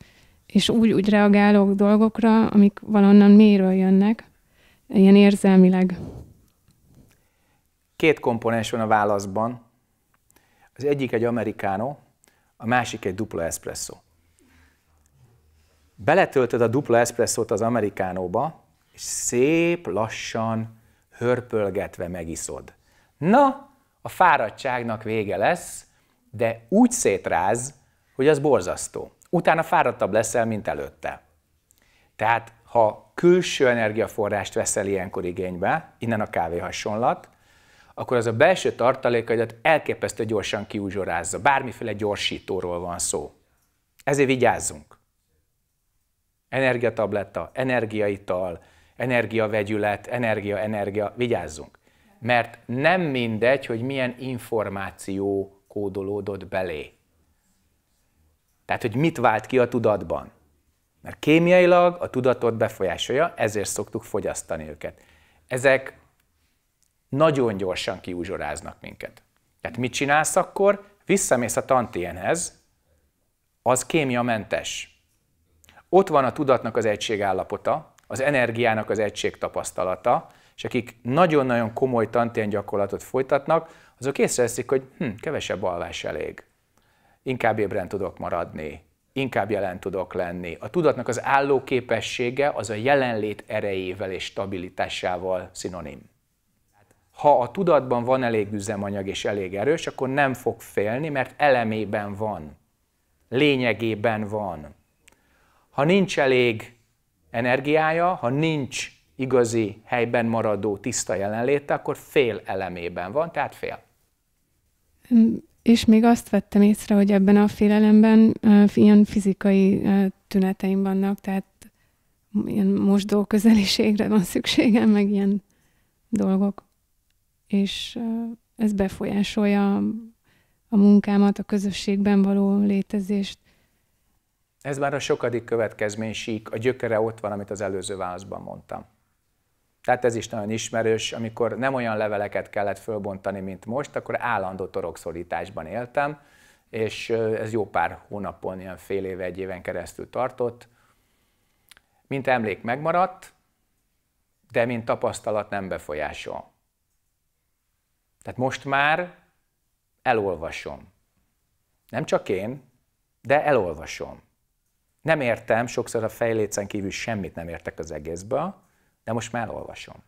és úgy, úgy reagálok dolgokra, amik valonnan mélyről jönnek, ilyen érzelmileg. Két komponens van a válaszban. Az egyik egy americano, a másik egy dupla espresso. Beletöltöd a dupla espresszót az amerikánóba, és szép lassan, hörpölgetve megiszod. Na, a fáradtságnak vége lesz, de úgy szétráz, hogy az borzasztó. Utána fáradtabb leszel, mint előtte. Tehát, ha külső energiaforrást veszel ilyenkor igénybe, innen a kávé hasonlat, akkor az a belső tartalékaidat elképesztő gyorsan kiúzsorázza. Bármiféle gyorsítóról van szó. Ezért vigyázzunk. Energiatabletta, energiaital, energiavegyület, energia, energia, vigyázzunk mert nem mindegy, hogy milyen információ kódolódott belé. Tehát, hogy mit vált ki a tudatban. Mert kémiailag a tudatot befolyásolja, ezért szoktuk fogyasztani őket. Ezek nagyon gyorsan kiúzsoráznak minket. Tehát mit csinálsz akkor? Visszamész a tantienhez, az kémiamentes. Ott van a tudatnak az egységállapota, az energiának az egység tapasztalata, és akik nagyon-nagyon komoly tantien gyakorlatot folytatnak, azok észreveszik, hogy hm, kevesebb alvás elég. Inkább ébren tudok maradni, inkább jelen tudok lenni. A tudatnak az álló képessége az a jelenlét erejével és stabilitásával szinonim. Ha a tudatban van elég üzemanyag és elég erős, akkor nem fog félni, mert elemében van, lényegében van. Ha nincs elég energiája, ha nincs igazi helyben maradó tiszta jelenléte, akkor fél elemében van, tehát fél. És még azt vettem észre, hogy ebben a félelemben ilyen fizikai tüneteim vannak, tehát ilyen mosdó közeliségre van szükségem, meg ilyen dolgok. És ez befolyásolja a munkámat, a közösségben való létezést. Ez már a sokadik következmény sík, a gyökere ott van, amit az előző válaszban mondtam. Tehát ez is nagyon ismerős, amikor nem olyan leveleket kellett fölbontani, mint most, akkor állandó torokszorításban éltem, és ez jó pár hónapon, ilyen fél éve, egy éven keresztül tartott. Mint emlék megmaradt, de mint tapasztalat nem befolyásol. Tehát most már elolvasom. Nem csak én, de elolvasom. Nem értem, sokszor a fejlécen kívül semmit nem értek az egészből, de most már elolvasom.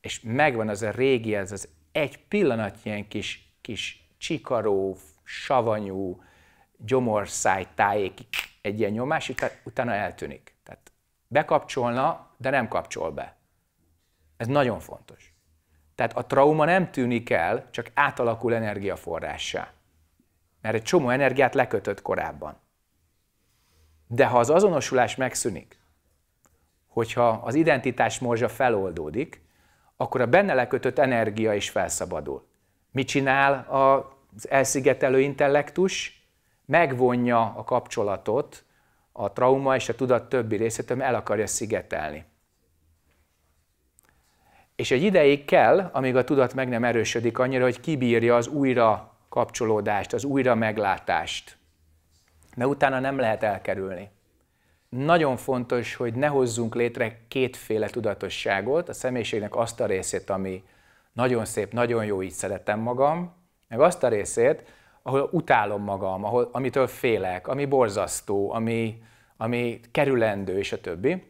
És megvan az a régi, ez az egy pillanat ilyen kis, kis csikaró, savanyú, gyomorszáj tájék egy ilyen nyomás, utána eltűnik. Tehát bekapcsolna, de nem kapcsol be. Ez nagyon fontos. Tehát a trauma nem tűnik el, csak átalakul energiaforrássá. Mert egy csomó energiát lekötött korábban. De ha az azonosulás megszűnik, hogyha az identitás morzsa feloldódik, akkor a benne lekötött energia is felszabadul. Mit csinál az elszigetelő intellektus? Megvonja a kapcsolatot a trauma és a tudat többi részétől, el akarja szigetelni. És egy ideig kell, amíg a tudat meg nem erősödik annyira, hogy kibírja az újra kapcsolódást, az újra meglátást. De utána nem lehet elkerülni nagyon fontos, hogy ne hozzunk létre kétféle tudatosságot, a személyiségnek azt a részét, ami nagyon szép, nagyon jó, így szeretem magam, meg azt a részét, ahol utálom magam, ahol, amitől félek, ami borzasztó, ami, ami kerülendő, és a többi.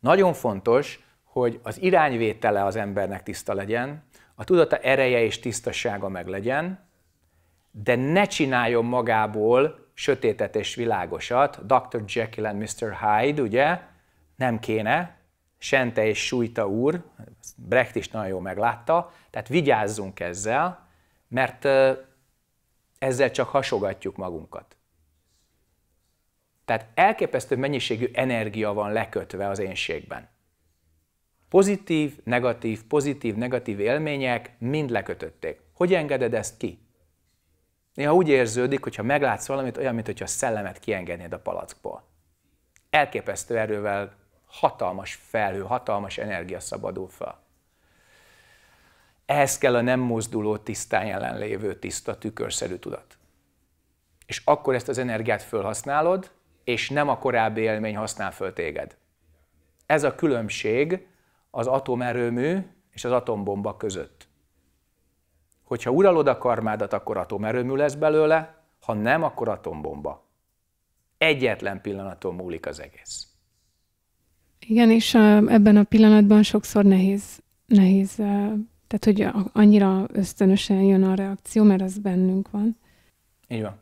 Nagyon fontos, hogy az irányvétele az embernek tiszta legyen, a tudata ereje és tisztasága meg legyen, de ne csináljon magából sötétet és világosat, Dr. Jekyll and Mr. Hyde, ugye, nem kéne, Sente és Sújta úr, Brecht is nagyon jól meglátta, tehát vigyázzunk ezzel, mert ezzel csak hasogatjuk magunkat. Tehát elképesztő mennyiségű energia van lekötve az énségben. Pozitív, negatív, pozitív, negatív élmények mind lekötötték. Hogy engeded ezt ki? Néha úgy érződik, hogyha meglátsz valamit, olyan, mintha a szellemet kiengednéd a palackból. Elképesztő erővel hatalmas felhő, hatalmas energia szabadul fel. Ehhez kell a nem mozduló, tisztán jelenlévő, tiszta, tükörszerű tudat. És akkor ezt az energiát felhasználod, és nem a korábbi élmény használ föl téged. Ez a különbség az atomerőmű és az atombomba között. Hogyha uralod a karmádat, akkor atomerőmű lesz belőle, ha nem, akkor atombomba. Egyetlen pillanaton múlik az egész. Igen, és ebben a pillanatban sokszor nehéz, nehéz, tehát hogy annyira ösztönösen jön a reakció, mert az bennünk van. Így van.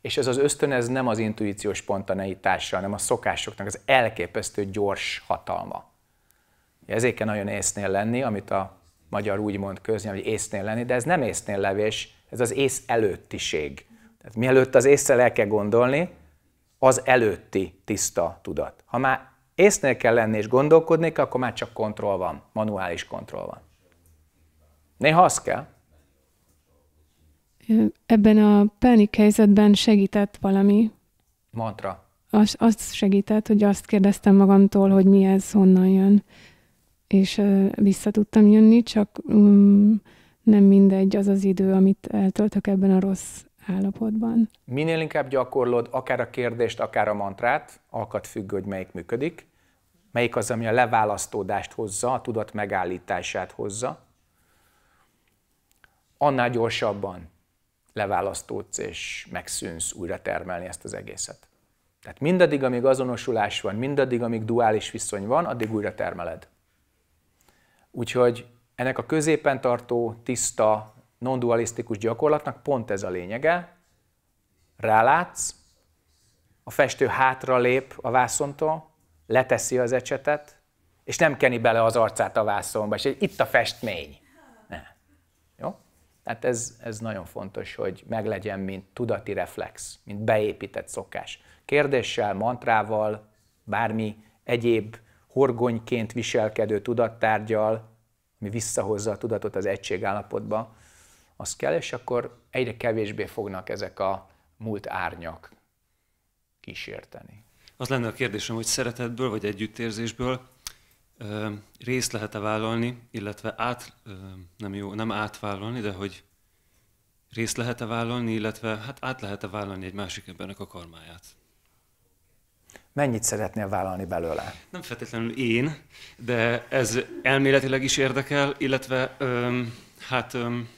És ez az ösztön, ez nem az intuíciós spontaneitása, hanem a szokásoknak az elképesztő gyors hatalma. Ezért kell nagyon észnél lenni, amit a magyar úgy mond közni, hogy észnél lenni, de ez nem észnél levés, ez az ész előttiség. Tehát mielőtt az észre el kell gondolni, az előtti tiszta tudat. Ha már észnél kell lenni és gondolkodni, akkor már csak kontroll van, manuális kontroll van. Néha az kell. Ebben a pánik helyzetben segített valami. Mantra. Az, azt segített, hogy azt kérdeztem magamtól, hogy mi ez, honnan jön. És vissza tudtam jönni, csak um, nem mindegy az az idő, amit eltöltök ebben a rossz állapotban. Minél inkább gyakorlod akár a kérdést, akár a mantrát, alkat függ, hogy melyik működik, melyik az, ami a leválasztódást hozza, a tudat megállítását hozza, annál gyorsabban leválasztódsz és megszűnsz újra termelni ezt az egészet. Tehát mindaddig, amíg azonosulás van, mindaddig, amíg duális viszony van, addig újra termeled. Úgyhogy ennek a középen tartó, tiszta, non-dualisztikus gyakorlatnak pont ez a lényege. Rálátsz, a festő hátra lép a vászontól, leteszi az ecsetet, és nem keni bele az arcát a vászonba, és itt a festmény. Ne. Jó? Tehát ez, ez nagyon fontos, hogy meglegyen, mint tudati reflex, mint beépített szokás. Kérdéssel, mantrával, bármi egyéb horgonyként viselkedő tudattárgyal, ami visszahozza a tudatot az egységállapotba, az kell, és akkor egyre kevésbé fognak ezek a múlt árnyak kísérteni. Az lenne a kérdésem, hogy szeretetből vagy együttérzésből ö, részt lehet-e vállalni, illetve át, ö, nem jó, nem átvállalni, de hogy részt lehet-e vállalni, illetve hát át lehet-e vállalni egy másik embernek a karmáját? Mennyit szeretnél vállalni belőle? Nem feltétlenül én, de ez elméletileg is érdekel, illetve öm, hát... Öm...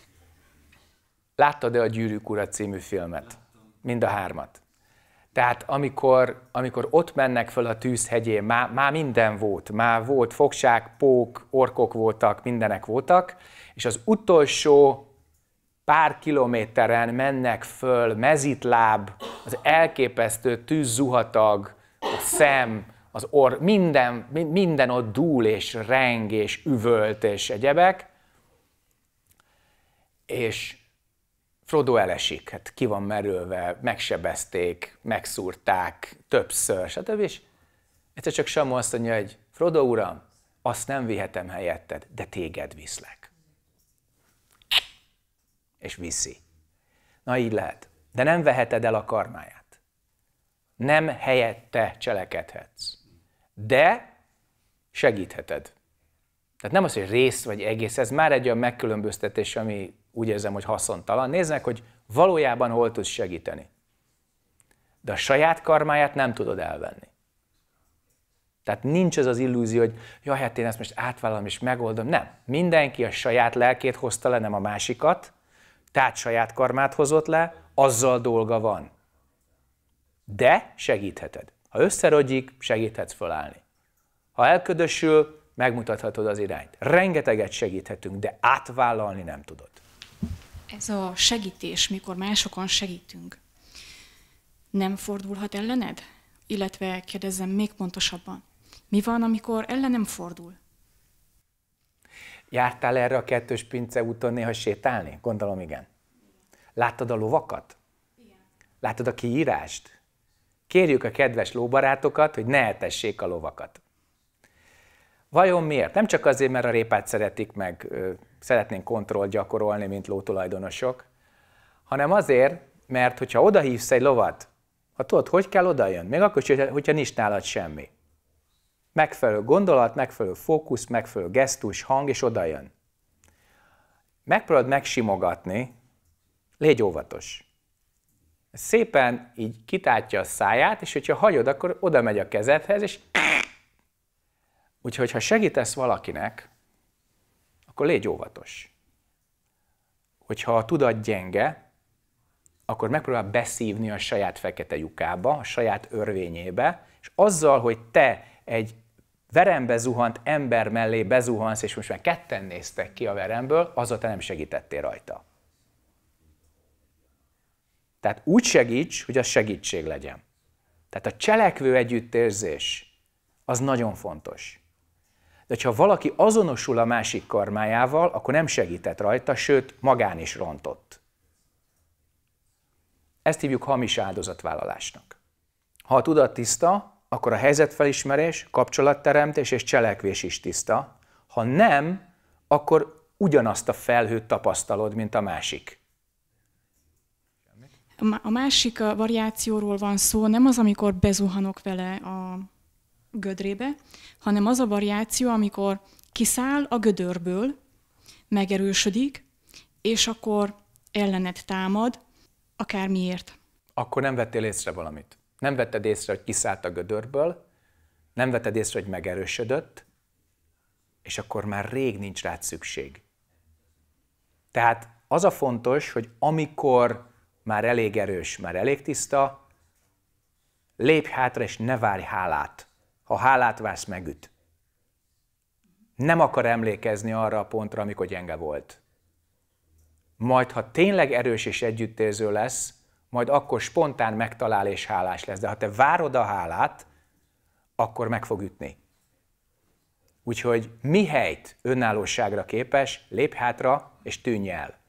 Láttad-e a Gyűrűk Ura című filmet? Mind a hármat. Tehát amikor, amikor ott mennek föl a tűzhegyén, már, már minden volt, már volt fogság, pók, orkok voltak, mindenek voltak, és az utolsó pár kilométeren mennek föl mezitláb, az elképesztő tűzzuhatag, szem, az orr, minden, minden ott dúl és reng és üvölt és egyebek, és Frodo elesik, hát ki van merülve, megsebezték, megszúrták többször, stb. És egyszer csak Samu azt mondja, hogy Frodo uram, azt nem vihetem helyetted, de téged viszlek. És viszi. Na így lehet. De nem veheted el a karmáját. Nem helyette cselekedhetsz. De segítheted. Tehát nem az, hogy rész vagy egész, ez már egy olyan megkülönböztetés, ami úgy érzem, hogy haszontalan. Néznek, hogy valójában hol tudsz segíteni. De a saját karmáját nem tudod elvenni. Tehát nincs az az illúzió, hogy jaj, hát én ezt most átvállalom és megoldom. Nem. Mindenki a saját lelkét hozta le, nem a másikat, tehát saját karmát hozott le, azzal dolga van. De segítheted. Ha összerodjik, segíthetsz fölállni. Ha elködösül, megmutathatod az irányt. Rengeteget segíthetünk, de átvállalni nem tudod ez a segítés, mikor másokon segítünk. nem fordulhat ellened? Illetve kérdezzem még pontosabban, mi van, amikor ellenem fordul? Jártál erre a kettős pince úton néha sétálni? Gondolom igen. Láttad a lovakat? Igen. Láttad a kiírást? Kérjük a kedves lóbarátokat, hogy ne etessék a lovakat. Vajon miért? Nem csak azért, mert a répát szeretik meg, szeretnénk kontrollt gyakorolni, mint lótulajdonosok, hanem azért, mert hogyha odahívsz egy lovat, ha tudod, hogy kell odajön, még akkor is, hogyha nincs nálad semmi. Megfelelő gondolat, megfelelő fókusz, megfelelő gesztus, hang, és odajön. Megpróbálod megsimogatni, légy óvatos. Szépen így kitátja a száját, és hogyha hagyod, akkor oda megy a kezedhez, és Úgyhogy, ha segítesz valakinek, akkor légy óvatos. Hogyha a tudat gyenge, akkor megpróbál beszívni a saját fekete lyukába, a saját örvényébe, és azzal, hogy te egy verembe zuhant ember mellé bezuhansz, és most már ketten néztek ki a veremből, azóta te nem segítettél rajta. Tehát úgy segíts, hogy az segítség legyen. Tehát a cselekvő együttérzés az nagyon fontos. De ha valaki azonosul a másik karmájával, akkor nem segített rajta, sőt, magán is rontott. Ezt hívjuk hamis áldozatvállalásnak. Ha a tudat tiszta, akkor a helyzetfelismerés, kapcsolatteremtés és cselekvés is tiszta. Ha nem, akkor ugyanazt a felhőt tapasztalod, mint a másik. A másik variációról van szó, nem az, amikor bezuhanok vele a gödrébe, hanem az a variáció, amikor kiszáll a gödörből, megerősödik, és akkor ellened támad, akármiért. Akkor nem vettél észre valamit. Nem vetted észre, hogy kiszállt a gödörből, nem vetted észre, hogy megerősödött, és akkor már rég nincs rád szükség. Tehát az a fontos, hogy amikor már elég erős, már elég tiszta, lépj hátra, és ne várj hálát. Ha hálát vársz, megüt. Nem akar emlékezni arra a pontra, amikor gyenge volt. Majd, ha tényleg erős és együttérző lesz, majd akkor spontán megtalál és hálás lesz. De ha te várod a hálát, akkor meg fog ütni. Úgyhogy mi helyt önállóságra képes, lép hátra és tűnj el.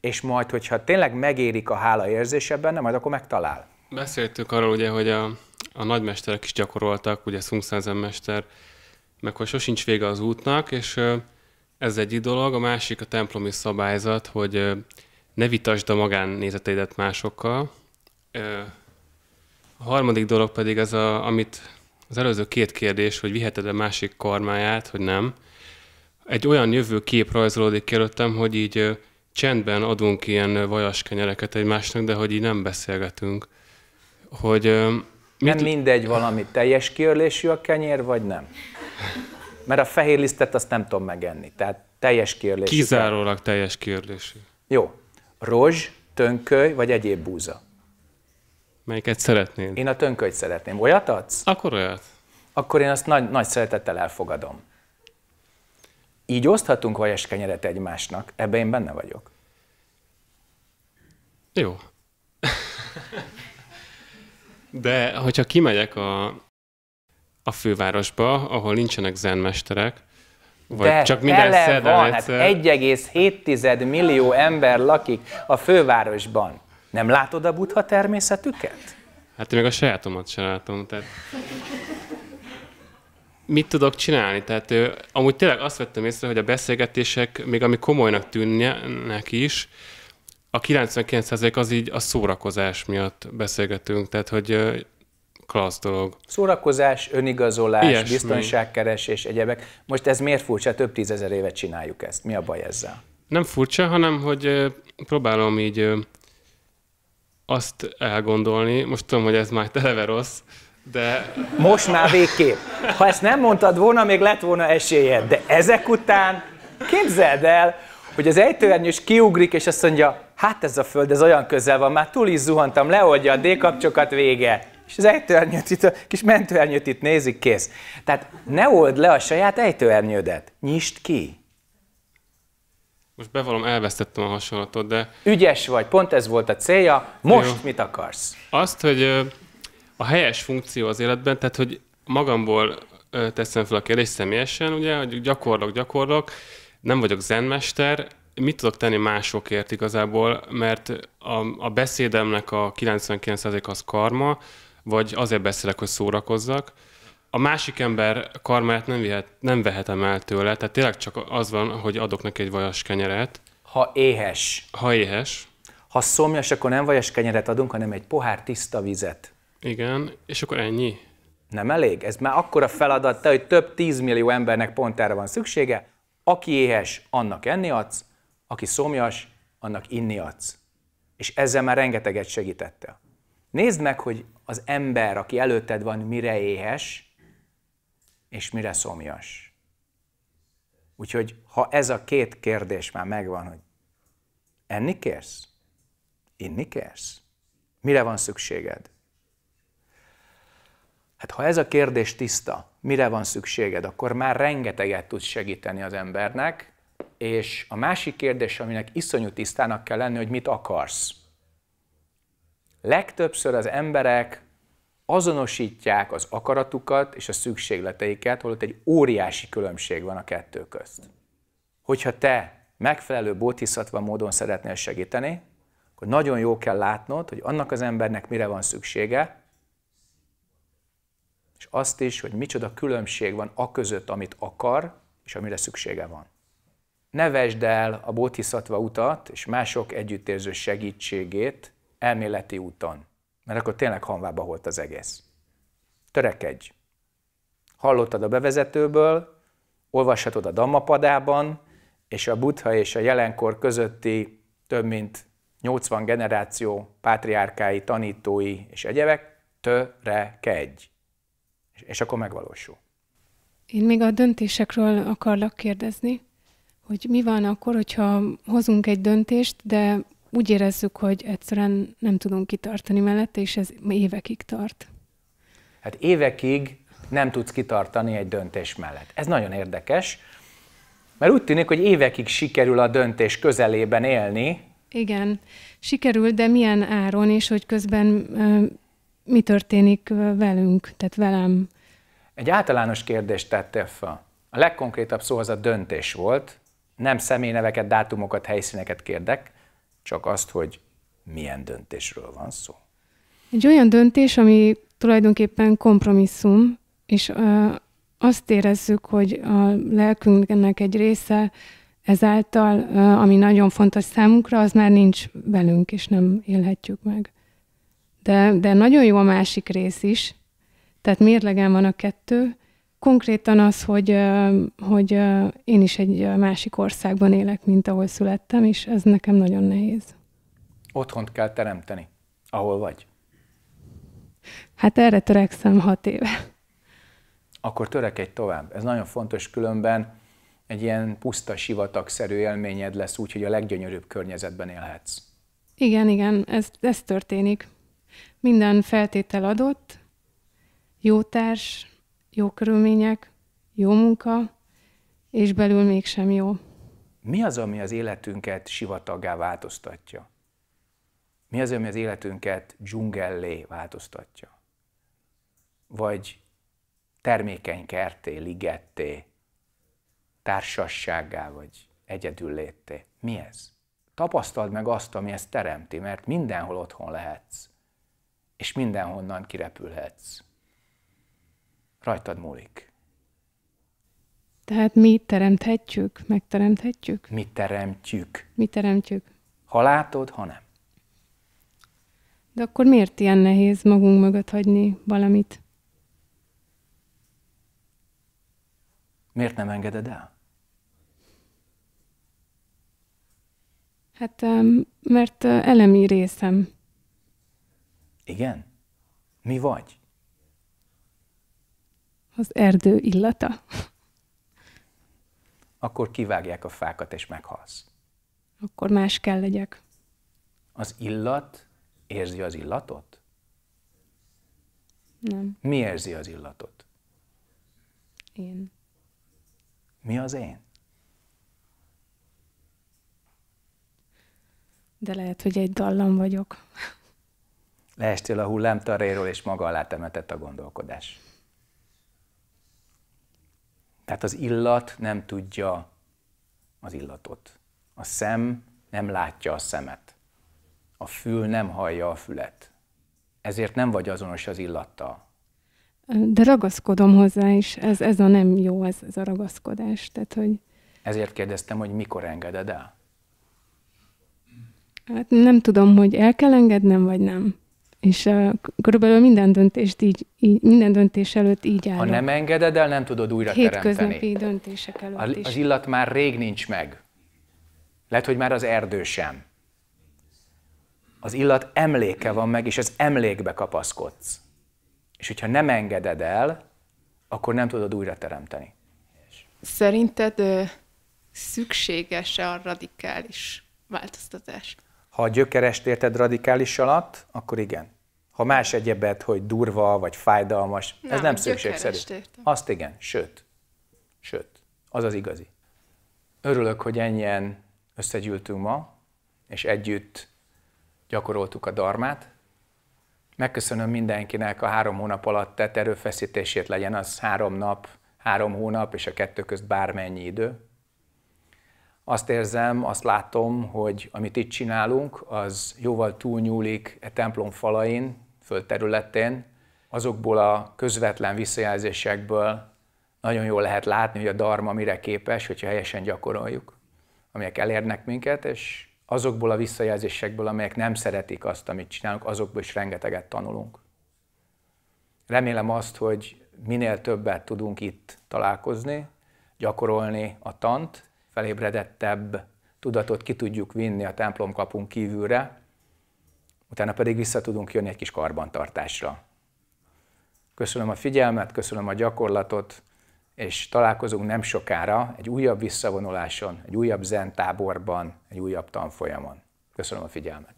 És majd, hogyha tényleg megérik a hála érzése benne, majd akkor megtalál. Beszéltünk arról ugye, hogy a, a nagymesterek is gyakoroltak, ugye Szungszázen mester, meg hogy sosincs vége az útnak, és ez egyik dolog. A másik a templomi szabályzat, hogy ne vitasd a magánnézeteidet másokkal. A harmadik dolog pedig ez, a, amit az előző két kérdés, hogy viheted-e másik karmáját, hogy nem. Egy olyan jövő kép rajzolódik ki előttem, hogy így csendben adunk ilyen vajas kenyereket egymásnak, de hogy így nem beszélgetünk. Hogy, mit... Nem mindegy valami teljes kiörlésű a kenyér, vagy nem? Mert a fehér lisztet azt nem tudom megenni, tehát teljes kiörlésű. Kizárólag teljes kiörlésű. Jó. Rozs, tönköly, vagy egyéb búza? Melyiket szeretnéd? Én a tönkölyt szeretném. Olyat adsz? Akkor olyat. Akkor én azt nagy, nagy szeretettel elfogadom. Így oszthatunk vajas kenyeret egymásnak, ebben én benne vagyok. Jó. [laughs] De hogyha kimegyek a, a fővárosba, ahol nincsenek zenmesterek, vagy De csak minden tele van, hát 1,7 millió ember lakik a fővárosban. Nem látod a buddha természetüket? Hát én meg a sajátomat sem látom. Tehát... Mit tudok csinálni? Tehát amúgy tényleg azt vettem észre, hogy a beszélgetések, még ami komolynak tűnnek is, a 99% az így a szórakozás miatt beszélgetünk, tehát hogy klassz dolog. Szórakozás, önigazolás, Ilyesmi. biztonságkeresés, egyebek. Most ez miért furcsa? Több tízezer évet csináljuk ezt. Mi a baj ezzel? Nem furcsa, hanem hogy próbálom így azt elgondolni. Most tudom, hogy ez már televe rossz, de... Most már végképp. Ha ezt nem mondtad volna, még lett volna esélyed. De ezek után képzeld el, hogy az ejtőernyős kiugrik, és azt mondja, hát ez a föld, ez olyan közel van, már túl is zuhantam, leoldja a D-kapcsokat, vége. És az ejtőernyőt itt, a kis mentőernyőt itt nézik, kész. Tehát ne old le a saját ejtőernyődet, nyisd ki. most bevallom, elvesztettem a hasonlatot, de... Ügyes vagy, pont ez volt a célja. Most Jó. mit akarsz? Azt, hogy a helyes funkció az életben, tehát hogy magamból teszem fel a kérdést személyesen, ugye, hogy gyakorlok, gyakorlok, nem vagyok zenmester, mit tudok tenni másokért igazából, mert a, a beszédemnek a 99% az karma, vagy azért beszélek, hogy szórakozzak. A másik ember karmát nem, vihet, nem vehetem el tőle, tehát tényleg csak az van, hogy adok neki egy vajas kenyeret. Ha éhes. Ha éhes. Ha szomjas, akkor nem vajas kenyeret adunk, hanem egy pohár tiszta vizet. Igen, és akkor ennyi. Nem elég? Ez már akkora feladat, hogy több tízmillió embernek pont erre van szüksége. Aki éhes, annak enni adsz, aki szomjas, annak inni adsz. És ezzel már rengeteget segítette. Nézd meg, hogy az ember, aki előtted van, mire éhes, és mire szomjas. Úgyhogy ha ez a két kérdés már megvan, hogy enni kérsz? Inni kérsz? Mire van szükséged? Hát ha ez a kérdés tiszta, mire van szükséged, akkor már rengeteget tudsz segíteni az embernek, és a másik kérdés, aminek iszonyú tisztának kell lenni, hogy mit akarsz. Legtöbbször az emberek azonosítják az akaratukat és a szükségleteiket, holott egy óriási különbség van a kettő közt. Hogyha te megfelelő bótiszatva módon szeretnél segíteni, akkor nagyon jó kell látnod, hogy annak az embernek mire van szüksége, és azt is, hogy micsoda különbség van a között, amit akar, és amire szüksége van. Ne vesd el a bodhisattva utat és mások együttérző segítségét elméleti úton, mert akkor tényleg hanvába volt az egész. Törekedj! Hallottad a bevezetőből, olvashatod a Dammapadában, és a buddha és a jelenkor közötti több mint 80 generáció pátriárkái, tanítói és egyebek, törekedj! És akkor megvalósul. Én még a döntésekről akarlak kérdezni, hogy mi van akkor, hogyha hozunk egy döntést, de úgy érezzük, hogy egyszerűen nem tudunk kitartani mellette, és ez évekig tart. Hát évekig nem tudsz kitartani egy döntés mellett. Ez nagyon érdekes, mert úgy tűnik, hogy évekig sikerül a döntés közelében élni. Igen, sikerül, de milyen áron, és hogy közben mi történik velünk, tehát velem. Egy általános kérdést tettél fel. A legkonkrétabb szó az a döntés volt. Nem személyneveket, dátumokat, helyszíneket kérdek, csak azt, hogy milyen döntésről van szó. Egy olyan döntés, ami tulajdonképpen kompromisszum, és azt érezzük, hogy a lelkünknek egy része ezáltal, ami nagyon fontos számunkra, az már nincs velünk, és nem élhetjük meg. De, de nagyon jó a másik rész is, tehát mérlegen van a kettő. Konkrétan az, hogy, hogy én is egy másik országban élek, mint ahol születtem, és ez nekem nagyon nehéz. Otthont kell teremteni, ahol vagy. Hát erre törekszem hat éve. Akkor törekedj tovább. Ez nagyon fontos, különben egy ilyen puszta sivatagszerű élményed lesz úgy, hogy a leggyönyörűbb környezetben élhetsz. Igen, igen, ez, ez történik. Minden feltétel adott, jó társ, jó körülmények, jó munka, és belül mégsem jó. Mi az, ami az életünket sivataggá változtatja? Mi az, ami az életünket dzsungellé változtatja? Vagy termékeny kerté, ligetté, társassággá, vagy egyedül létté? Mi ez? Tapasztald meg azt, ami ezt teremti, mert mindenhol otthon lehetsz, és mindenhonnan kirepülhetsz. Rajtad múlik. Tehát mi teremthetjük, megteremthetjük? Mi teremtjük. Mi teremtjük. Ha látod, ha nem. De akkor miért ilyen nehéz magunk mögött hagyni valamit? Miért nem engeded el? Hát, mert elemi részem. Igen? Mi vagy? Az erdő illata. Akkor kivágják a fákat, és meghalsz. Akkor más kell legyek. Az illat érzi az illatot? Nem. Mi érzi az illatot? Én. Mi az én? de lehet, hogy egy dallam vagyok. Leestél a hullámtarréról, és maga alá temetett a gondolkodás. Tehát az illat nem tudja az illatot. A szem nem látja a szemet. A fül nem hallja a fület. Ezért nem vagy azonos az illattal. De ragaszkodom hozzá is, ez, ez a nem jó, ez, ez a ragaszkodás. Tehát, hogy... Ezért kérdeztem, hogy mikor engeded el? Hát nem tudom, hogy el kell engednem, vagy nem. És uh, körülbelül minden döntést így, így, minden döntés előtt így állok. Ha nem engeded el, nem tudod újra teremteni. Hétköznapi döntések előtt is. Az illat már rég nincs meg. Lehet, hogy már az erdő sem. Az illat emléke van meg, és az emlékbe kapaszkodsz. És hogyha nem engeded el, akkor nem tudod újra teremteni. Szerinted ö, szükséges-e a radikális változtatás? Ha a gyökerest érted radikális alatt, akkor igen. Ha más egyebet, hogy durva vagy fájdalmas, nem, ez nem szükségszerű. Azt igen, sőt. Sőt, az az igazi. Örülök, hogy ennyien összegyűltünk ma, és együtt gyakoroltuk a darmát. Megköszönöm mindenkinek a három hónap alatt tett erőfeszítését, legyen az három nap, három hónap, és a kettő közt bármennyi idő. Azt érzem, azt látom, hogy amit itt csinálunk, az jóval túlnyúlik e templom falain, földterületén. Azokból a közvetlen visszajelzésekből nagyon jól lehet látni, hogy a darma mire képes, hogyha helyesen gyakoroljuk, amelyek elérnek minket, és azokból a visszajelzésekből, amelyek nem szeretik azt, amit csinálunk, azokból is rengeteget tanulunk. Remélem azt, hogy minél többet tudunk itt találkozni, gyakorolni a tant, felébredettebb tudatot ki tudjuk vinni a templomkapunk kívülre, utána pedig vissza tudunk jönni egy kis karbantartásra. Köszönöm a figyelmet, köszönöm a gyakorlatot, és találkozunk nem sokára egy újabb visszavonuláson, egy újabb zen táborban, egy újabb tanfolyamon. Köszönöm a figyelmet!